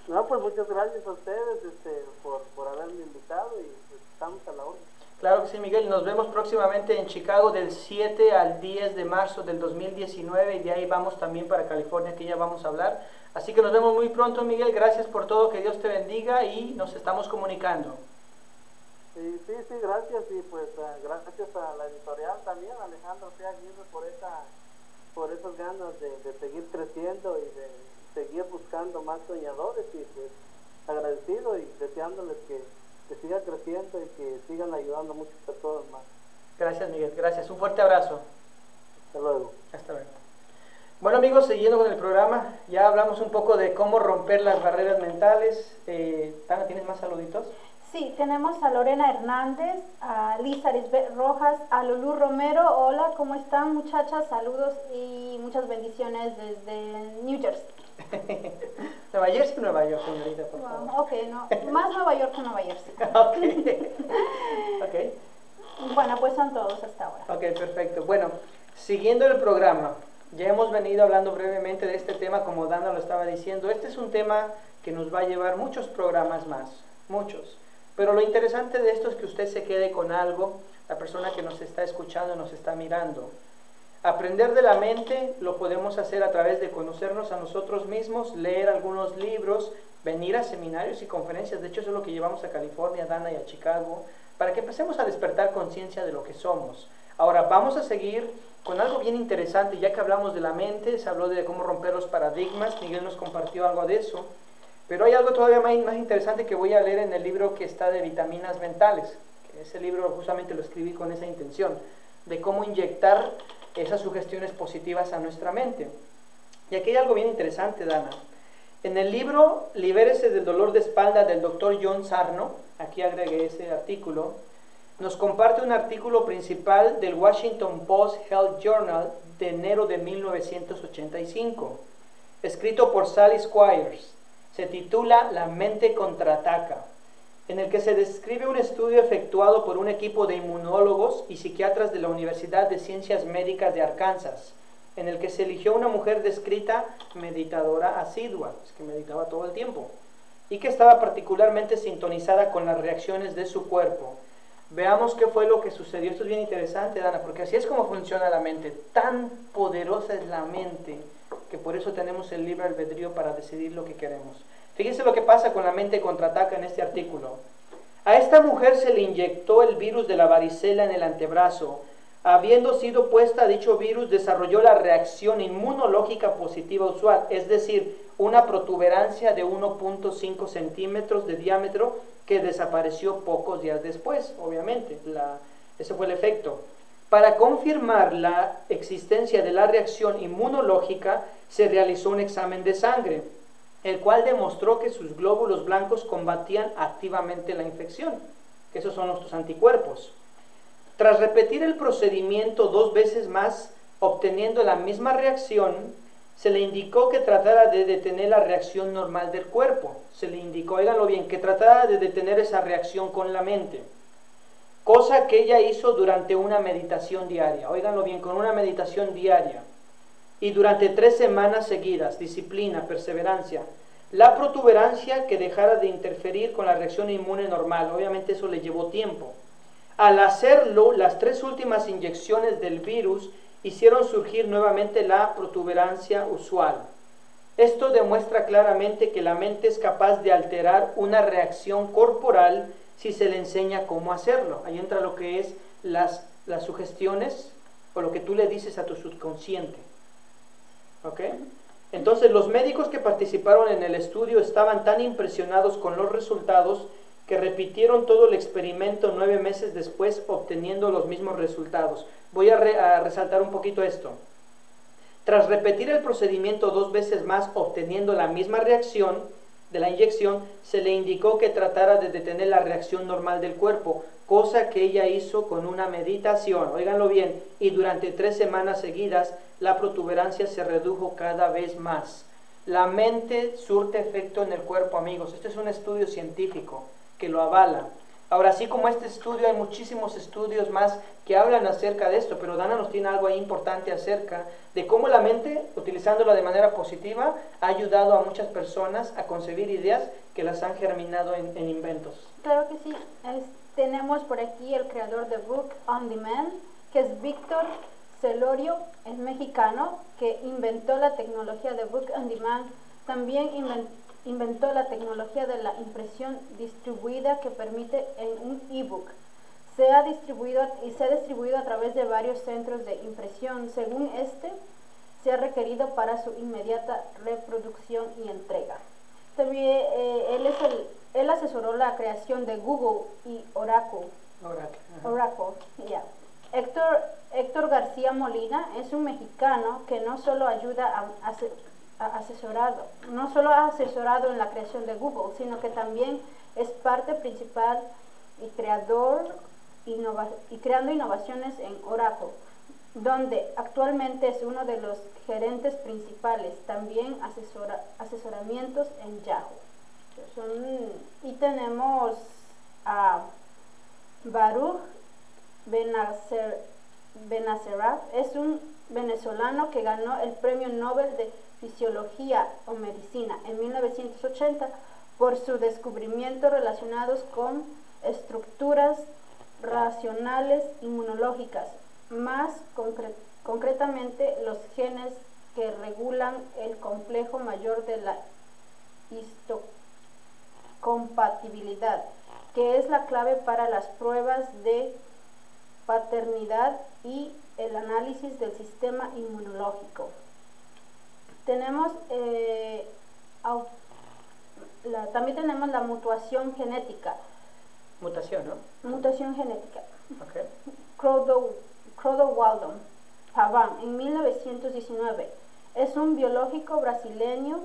No, pues muchas gracias a ustedes este, por, por haberme invitado y pues, estamos a la hora. Claro que sí, Miguel. Nos vemos próximamente en Chicago del 7 al 10 de marzo del 2019 y de ahí vamos también para California, que ya vamos a hablar. Así que nos vemos muy pronto, Miguel. Gracias por todo, que Dios te bendiga y nos estamos comunicando. Sí, sí, sí, gracias y pues eh, gracias a la editorial también, Alejandro P. Aguirre, por, esa, por esas ganas de, de seguir creciendo y de seguir buscando más soñadores y pues agradecido y deseándoles que, que siga creciendo y que sigan ayudando a muchas personas más. Gracias, Miguel. Gracias. Un fuerte abrazo. Hasta luego. Hasta luego. Bueno amigos, siguiendo con el programa, ya hablamos un poco de cómo romper las barreras mentales. Eh, Tana, ¿tienes más saluditos? Sí, tenemos a Lorena Hernández, a Lisa Lisbeth Rojas, a Lulú Romero. Hola, ¿cómo están muchachas? Saludos y muchas bendiciones desde New Jersey. (laughs) ¿Nueva Jersey o Nueva York, señorita? Por favor? ok, no, más Nueva York que Nueva Jersey. (laughs) ok. (laughs) okay. Bueno, pues son todos hasta ahora. Ok, perfecto. Bueno, siguiendo el programa, ya hemos venido hablando brevemente de este tema, como Dana lo estaba diciendo. Este es un tema que nos va a llevar muchos programas más, muchos. Pero lo interesante de esto es que usted se quede con algo, la persona que nos está escuchando, nos está mirando. Aprender de la mente lo podemos hacer a través de conocernos a nosotros mismos, leer algunos libros, venir a seminarios y conferencias. De hecho, eso es lo que llevamos a California, a Dana y a Chicago, para que empecemos a despertar conciencia de lo que somos. Ahora, vamos a seguir con algo bien interesante, ya que hablamos de la mente, se habló de cómo romper los paradigmas, Miguel nos compartió algo de eso, pero hay algo todavía más, más interesante que voy a leer en el libro que está de vitaminas mentales, ese libro justamente lo escribí con esa intención, de cómo inyectar esas sugestiones positivas a nuestra mente. Y aquí hay algo bien interesante, Dana. En el libro Libérese del dolor de espalda del doctor John Sarno, aquí agregué ese artículo, nos comparte un artículo principal del Washington Post Health Journal de enero de 1985, escrito por Sally Squires. Se titula La mente contraataca, en el que se describe un estudio efectuado por un equipo de inmunólogos y psiquiatras de la Universidad de Ciencias Médicas de Arkansas, en el que se eligió una mujer descrita meditadora asidua, es que meditaba todo el tiempo y que estaba particularmente sintonizada con las reacciones de su cuerpo. Veamos qué fue lo que sucedió. Esto es bien interesante, Dana, porque así es como funciona la mente. Tan poderosa es la mente que por eso tenemos el libre albedrío para decidir lo que queremos. Fíjense lo que pasa con la mente contraataca en este artículo. A esta mujer se le inyectó el virus de la varicela en el antebrazo. Habiendo sido puesta dicho virus, desarrolló la reacción inmunológica positiva usual, es decir, una protuberancia de 1.5 centímetros de diámetro que desapareció pocos días después, obviamente. ese fue el efecto. Para confirmar la existencia de la reacción inmunológica, se realizó un examen de sangre, el cual demostró que sus glóbulos blancos combatían activamente la infección, que esos son nuestros anticuerpos. Tras repetir el procedimiento dos veces más, obteniendo la misma reacción, se le indicó que tratara de detener la reacción normal del cuerpo. Se le indicó, oiganlo bien, que tratara de detener esa reacción con la mente. Cosa que ella hizo durante una meditación diaria. Óiganlo bien, con una meditación diaria. Y durante tres semanas seguidas, disciplina, perseverancia. La protuberancia que dejara de interferir con la reacción inmune normal. Obviamente eso le llevó tiempo. Al hacerlo, las tres últimas inyecciones del virus hicieron surgir nuevamente la protuberancia usual. Esto demuestra claramente que la mente es capaz de alterar una reacción corporal si se le enseña cómo hacerlo. Ahí entra lo que es las, las sugestiones o lo que tú le dices a tu subconsciente. ¿Ok? Entonces los médicos que participaron en el estudio estaban tan impresionados con los resultados que repitieron todo el experimento nueve meses después obteniendo los mismos resultados. Voy a, resaltar un poquito esto. Tras repetir el procedimiento dos veces más obteniendo la misma reacción de la inyección, se le indicó que tratara de detener la reacción normal del cuerpo, cosa que ella hizo con una meditación, óiganlo bien, y durante tres semanas seguidas la protuberancia se redujo cada vez más. La mente surte efecto en el cuerpo, amigos. Este es un estudio científico que lo avala. Ahora, así como este estudio, hay muchísimos estudios más que hablan acerca de esto, pero Dana nos tiene algo ahí importante acerca de cómo la mente, utilizándola de manera positiva, ha ayudado a muchas personas a concebir ideas que las han germinado en, inventos. Claro que sí. tenemos por aquí el creador de Book on Demand, que es Víctor Celorio, es mexicano, que inventó la tecnología de Book on Demand. También inventó inventó la tecnología de la impresión distribuida que permite en un ebook se ha distribuido y se ha distribuido a través de varios centros de impresión. Según este, se ha requerido para su inmediata reproducción y entrega. También eh, él, es el, él asesoró la creación de Google y Oracle. Oracle. Oracle, Héctor, Héctor García Molina es un mexicano que no solo ayuda a, a, asesorado, no solo ha asesorado en la creación de Google, sino que también es parte principal y creador y creando innovaciones en Oracle, donde actualmente es uno de los gerentes principales, también asesora, asesoramientos en Yahoo. y tenemos a Baruch Benacer, es un venezolano que ganó el premio Nobel de Fisiología o Medicina en 1980 por su descubrimiento relacionados con estructuras racionales inmunológicas, más concretamente los genes que regulan el complejo mayor de la histocompatibilidad, que es la clave para las pruebas de paternidad y el análisis del sistema inmunológico. Tenemos, eh, también tenemos la mutación genética. Mutación, ¿no? Mutación genética. Okay. Waldon Pavan, en 1919. Es un biológico brasileño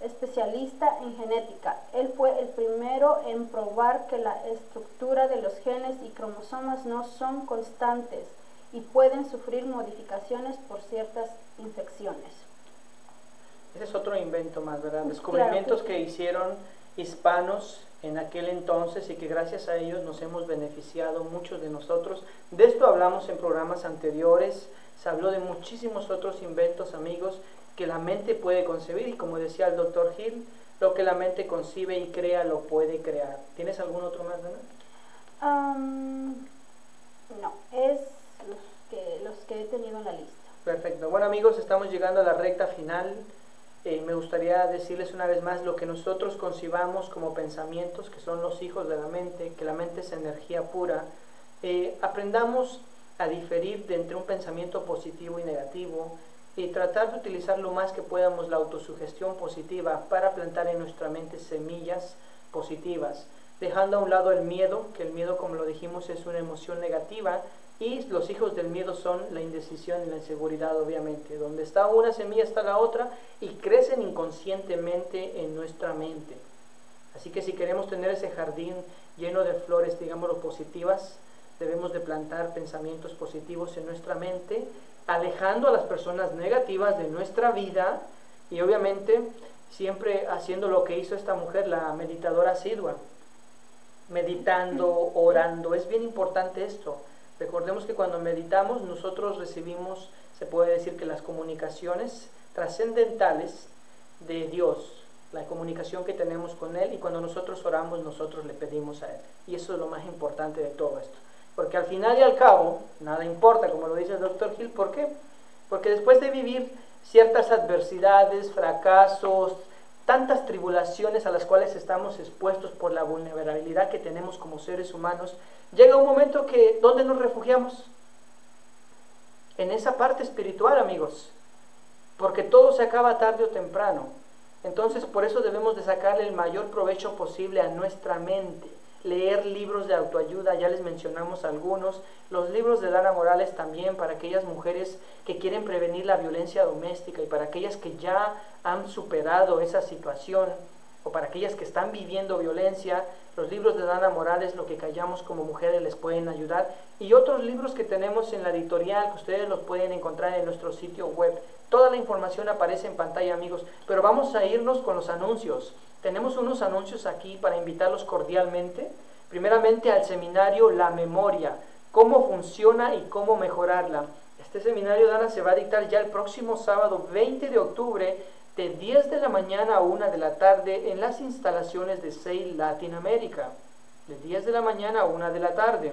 especialista en genética. Él fue el primero en probar que la estructura de los genes y cromosomas no son constantes y pueden sufrir modificaciones por ciertas infecciones. Ese es otro invento más, ¿verdad? Descubrimientos que hicieron hispanos en aquel entonces y que gracias a ellos nos hemos beneficiado muchos de nosotros. De esto hablamos en programas anteriores, se habló de muchísimos otros inventos, amigos, que la mente puede concebir y como decía el doctor Hill, lo que la mente concibe y crea lo puede crear. ¿Tienes algún otro más, Dana? Um, no, es los que, los que he tenido en la lista. Perfecto. Bueno amigos, estamos llegando a la recta final. Eh, me gustaría decirles una vez más lo que nosotros concibamos como pensamientos, que son los hijos de la mente, que la mente es energía pura. Eh, aprendamos a diferir entre un pensamiento positivo y negativo y tratar de utilizar lo más que podamos la autosugestión positiva para plantar en nuestra mente semillas positivas, dejando a un lado el miedo, que el miedo como lo dijimos es una emoción negativa y los hijos del miedo son la indecisión y la inseguridad, obviamente. Donde está una semilla está la otra y crecen inconscientemente en nuestra mente. Así que si queremos tener ese jardín lleno de flores, digámoslo, positivas, debemos de plantar pensamientos positivos en nuestra mente, alejando a las personas negativas de nuestra vida y obviamente siempre haciendo lo que hizo esta mujer, la meditadora asidua, meditando, orando. Es bien importante esto Recordemos que cuando meditamos nosotros recibimos, se puede decir que las comunicaciones trascendentales de Dios, la comunicación que tenemos con Él y cuando nosotros oramos nosotros le pedimos a Él. Y eso es lo más importante de todo esto. Porque al final y al cabo, nada importa, como lo dice el doctor Hill, ¿por qué? Porque después de vivir ciertas adversidades, fracasos, tantas tribulaciones a las cuales estamos expuestos por la vulnerabilidad que tenemos como seres humanos, llega un momento que, ¿dónde nos refugiamos? En esa parte espiritual, amigos, porque todo se acaba tarde o temprano. Entonces, por eso debemos de sacarle el mayor provecho posible a nuestra mente leer libros de autoayuda, ya les mencionamos algunos, los libros de Dana Morales también para aquellas mujeres que quieren prevenir la violencia doméstica y para aquellas que ya han superado esa situación o para aquellas que están viviendo violencia, los libros de Dana Morales, lo que callamos como mujeres, les pueden ayudar. Y otros libros que tenemos en la editorial, que ustedes los pueden encontrar en nuestro sitio web. Toda la información aparece en pantalla, amigos. Pero vamos a irnos con los anuncios. Tenemos unos anuncios aquí para invitarlos cordialmente. Primeramente al seminario La Memoria, cómo funciona y cómo mejorarla. Este seminario, Dana, se va a dictar ya el próximo sábado 20 de octubre de 10 de la mañana a 1 de la tarde en las instalaciones de SAIL Latinoamérica. De 10 de la mañana a 1 de la tarde.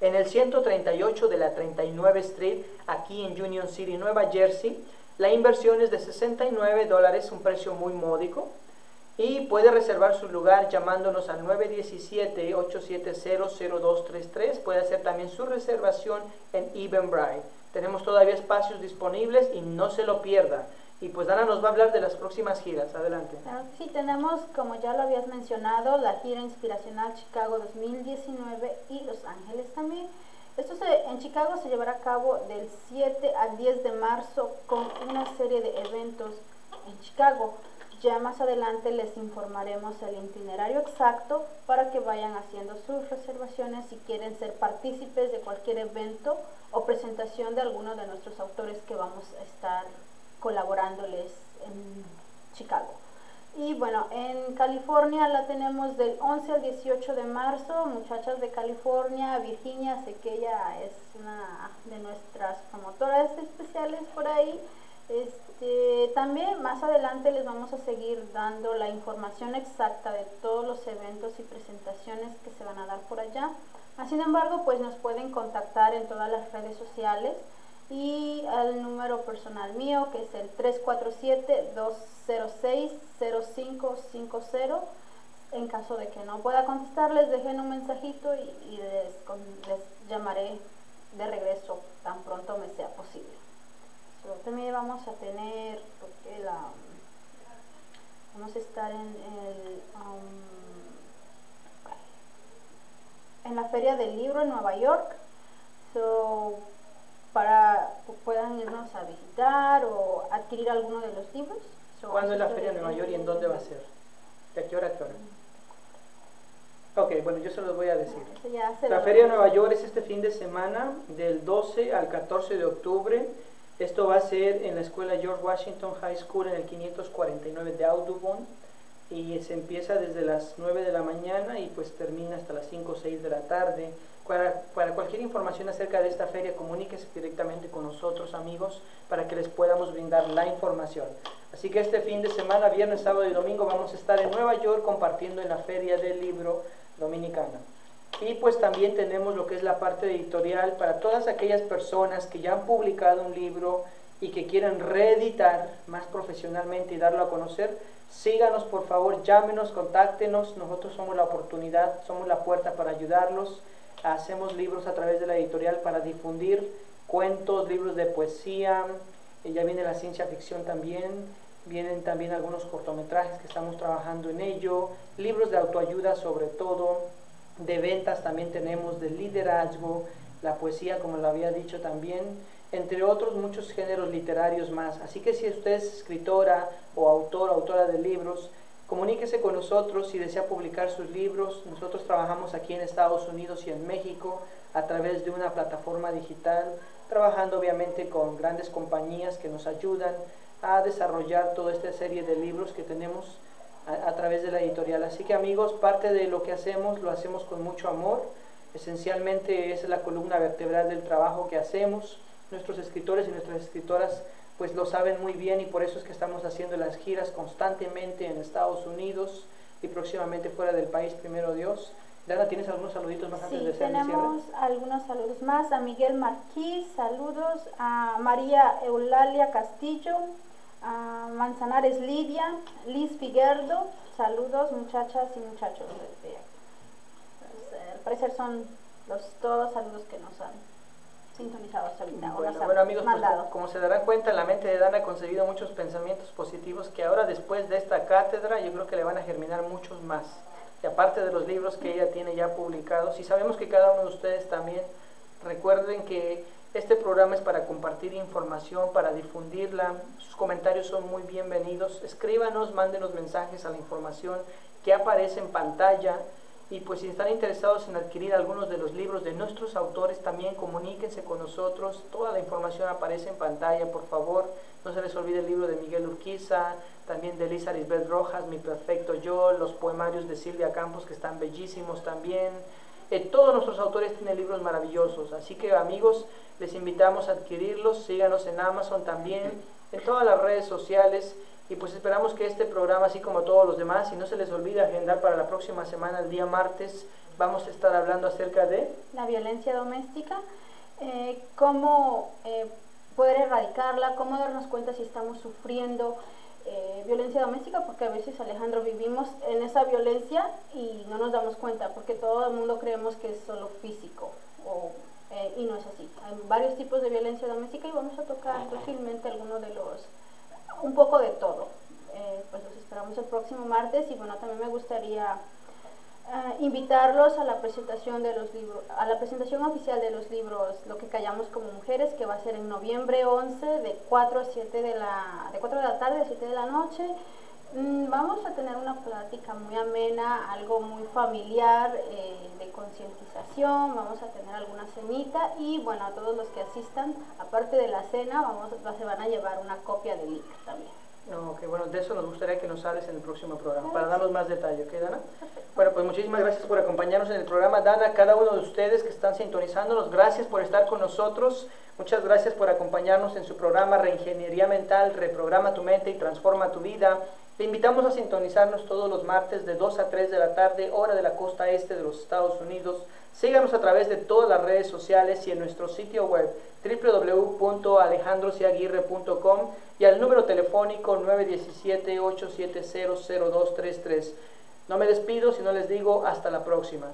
En el 138 de la 39 Street, aquí en Union City, Nueva Jersey, la inversión es de 69 dólares, un precio muy módico y puede reservar su lugar llamándonos al 917-870-0233. Puede hacer también su reservación en Eventbrite. Tenemos todavía espacios disponibles y no se lo pierda. Y pues Dana nos va a hablar de las próximas giras. Adelante. Sí, tenemos, como ya lo habías mencionado, la gira inspiracional Chicago 2019 y Los Ángeles también. Esto en Chicago se llevará a cabo del 7 al 10 de marzo con una serie de eventos en Chicago. Ya más adelante les informaremos el itinerario exacto para que vayan haciendo sus reservaciones si quieren ser partícipes de cualquier evento o presentación de alguno de nuestros autores que vamos a estar colaborándoles en Chicago. Y bueno, en California la tenemos del 11 al 18 de marzo, muchachas de California, Virginia, sé que ella es una de nuestras promotoras especiales por ahí. Este, también más adelante les vamos a seguir dando la información exacta de todos los eventos y presentaciones que se van a dar por allá. Sin embargo, pues nos pueden contactar en todas las redes sociales y al número personal mío que es el 347-206-0550. En caso de que no pueda contestarles, dejen un mensajito y, les, llamaré de regreso tan pronto me sea posible también vamos a tener, porque la, vamos a estar en el, um, en la Feria del Libro en Nueva York, so, para que puedan irnos a visitar o adquirir alguno de los libros. ¿Cuándo es la Feria de Nueva York y en dónde va a ser? ¿De qué hora a qué hora? Ok, bueno, yo se los voy a decir. La Feria de Nueva York es este fin de semana, del 12 al 14 de octubre esto va a ser en la escuela George Washington High School en el 549 de Audubon. y se empieza desde las 9 de la mañana y pues termina hasta las 5 o 6 de la tarde. Para, para, cualquier información acerca de esta feria, comuníquese directamente con nosotros, amigos, para que les podamos brindar la información. Así que este fin de semana, viernes, sábado y domingo, vamos a estar en Nueva York compartiendo en la Feria del Libro Dominicana. Y pues también tenemos lo que es la parte editorial para todas aquellas personas que ya han publicado un libro y que quieren reeditar más profesionalmente y darlo a conocer Síganos por favor, llámenos, contáctenos, nosotros somos la oportunidad, somos la puerta para ayudarlos. Hacemos libros a través de la editorial para difundir cuentos, libros de poesía, eh, ya viene la ciencia ficción también, vienen también algunos cortometrajes que estamos trabajando en ello, libros de autoayuda sobre todo, de ventas también tenemos, de liderazgo, la poesía como lo había dicho también entre otros muchos géneros literarios más. Así que si usted es escritora o autor autora de libros, comuníquese con nosotros si desea publicar sus libros. Nosotros trabajamos aquí en Estados Unidos y en México a través de una plataforma digital, trabajando obviamente con grandes compañías que nos ayudan a desarrollar toda esta serie de libros que tenemos a, través de la editorial. Así que amigos, parte de lo que hacemos lo hacemos con mucho amor. Esencialmente es la columna vertebral del trabajo que hacemos nuestros escritores y nuestras escritoras pues lo saben muy bien y por eso es que estamos haciendo las giras constantemente en Estados Unidos y próximamente fuera del país, primero Dios. Dana, ¿tienes algunos saluditos más antes de hacer tenemos algunos saludos más. A Miguel Marquís, saludos. A María Eulalia Castillo, a Manzanares Lidia, Liz Figuerdo, saludos muchachas y muchachos. Pues, al parecer son los, todos saludos que nos han sintonizados Bueno, amigos, pues, como se darán cuenta, la mente de Dana ha concebido muchos pensamientos positivos que ahora después de esta cátedra yo creo que le van a germinar muchos más. Y aparte de los libros que ella tiene ya publicados, y sabemos que cada uno de ustedes también, recuerden que este programa es para compartir información, para difundirla. Sus comentarios son muy bienvenidos. Escríbanos, mándenos mensajes a la información que aparece en pantalla y pues si están interesados en adquirir algunos de los libros de nuestros autores, también comuníquense con nosotros. Toda la información aparece en pantalla, por favor. No se les olvide el libro de Miguel Urquiza, también de Elisa Lisbeth Rojas, Mi Perfecto Yo, los poemarios de Silvia Campos, que están bellísimos también. Eh, todos nuestros autores tienen libros maravillosos, así que amigos, les invitamos a adquirirlos. Síganos en Amazon también, en todas las redes sociales. Y pues esperamos que este programa, así como todos los demás, y no se les olvide agendar para la próxima semana, el día martes, vamos a estar hablando acerca de... La violencia doméstica, eh, cómo eh, poder erradicarla, cómo darnos cuenta si estamos sufriendo eh, violencia doméstica, porque a veces, Alejandro, vivimos en esa violencia y no nos damos cuenta, porque todo el mundo creemos que es solo físico, y no es así. Hay varios tipos de violencia doméstica y vamos a tocar fácilmente algunos de los un poco de todo. Eh, pues los esperamos el próximo martes y bueno, también me gustaría eh, invitarlos a la presentación de los libros, a la presentación oficial de los libros Lo que callamos como mujeres, que va a ser en noviembre 11 de 4 a 7 de la, de 4 de la tarde a 7 de la noche. Mm, vamos a tener una plática muy amena, algo muy familiar, eh, de concientización, vamos a tener alguna cenita y bueno, a todos los que asistan, aparte de la cena, vamos, se van a llevar una copia del libro también. No, que bueno, de eso nos gustaría que nos hables en el próximo programa, para darnos más detalle, ¿ok, Dana? Bueno, pues muchísimas gracias por acompañarnos en el programa. Dana, cada uno de ustedes que están sintonizándonos, gracias por estar con nosotros. Muchas gracias por acompañarnos en su programa Reingeniería Mental, Reprograma tu Mente y Transforma tu Vida. Le invitamos a sintonizarnos todos los martes de 2 a 3 de la tarde, hora de la costa este de los Estados Unidos. Síganos a través de todas las redes sociales y en nuestro sitio web www.alejandrosiaguirre.com y al número telefónico 917-870-0233. No me despido, sino les digo hasta la próxima.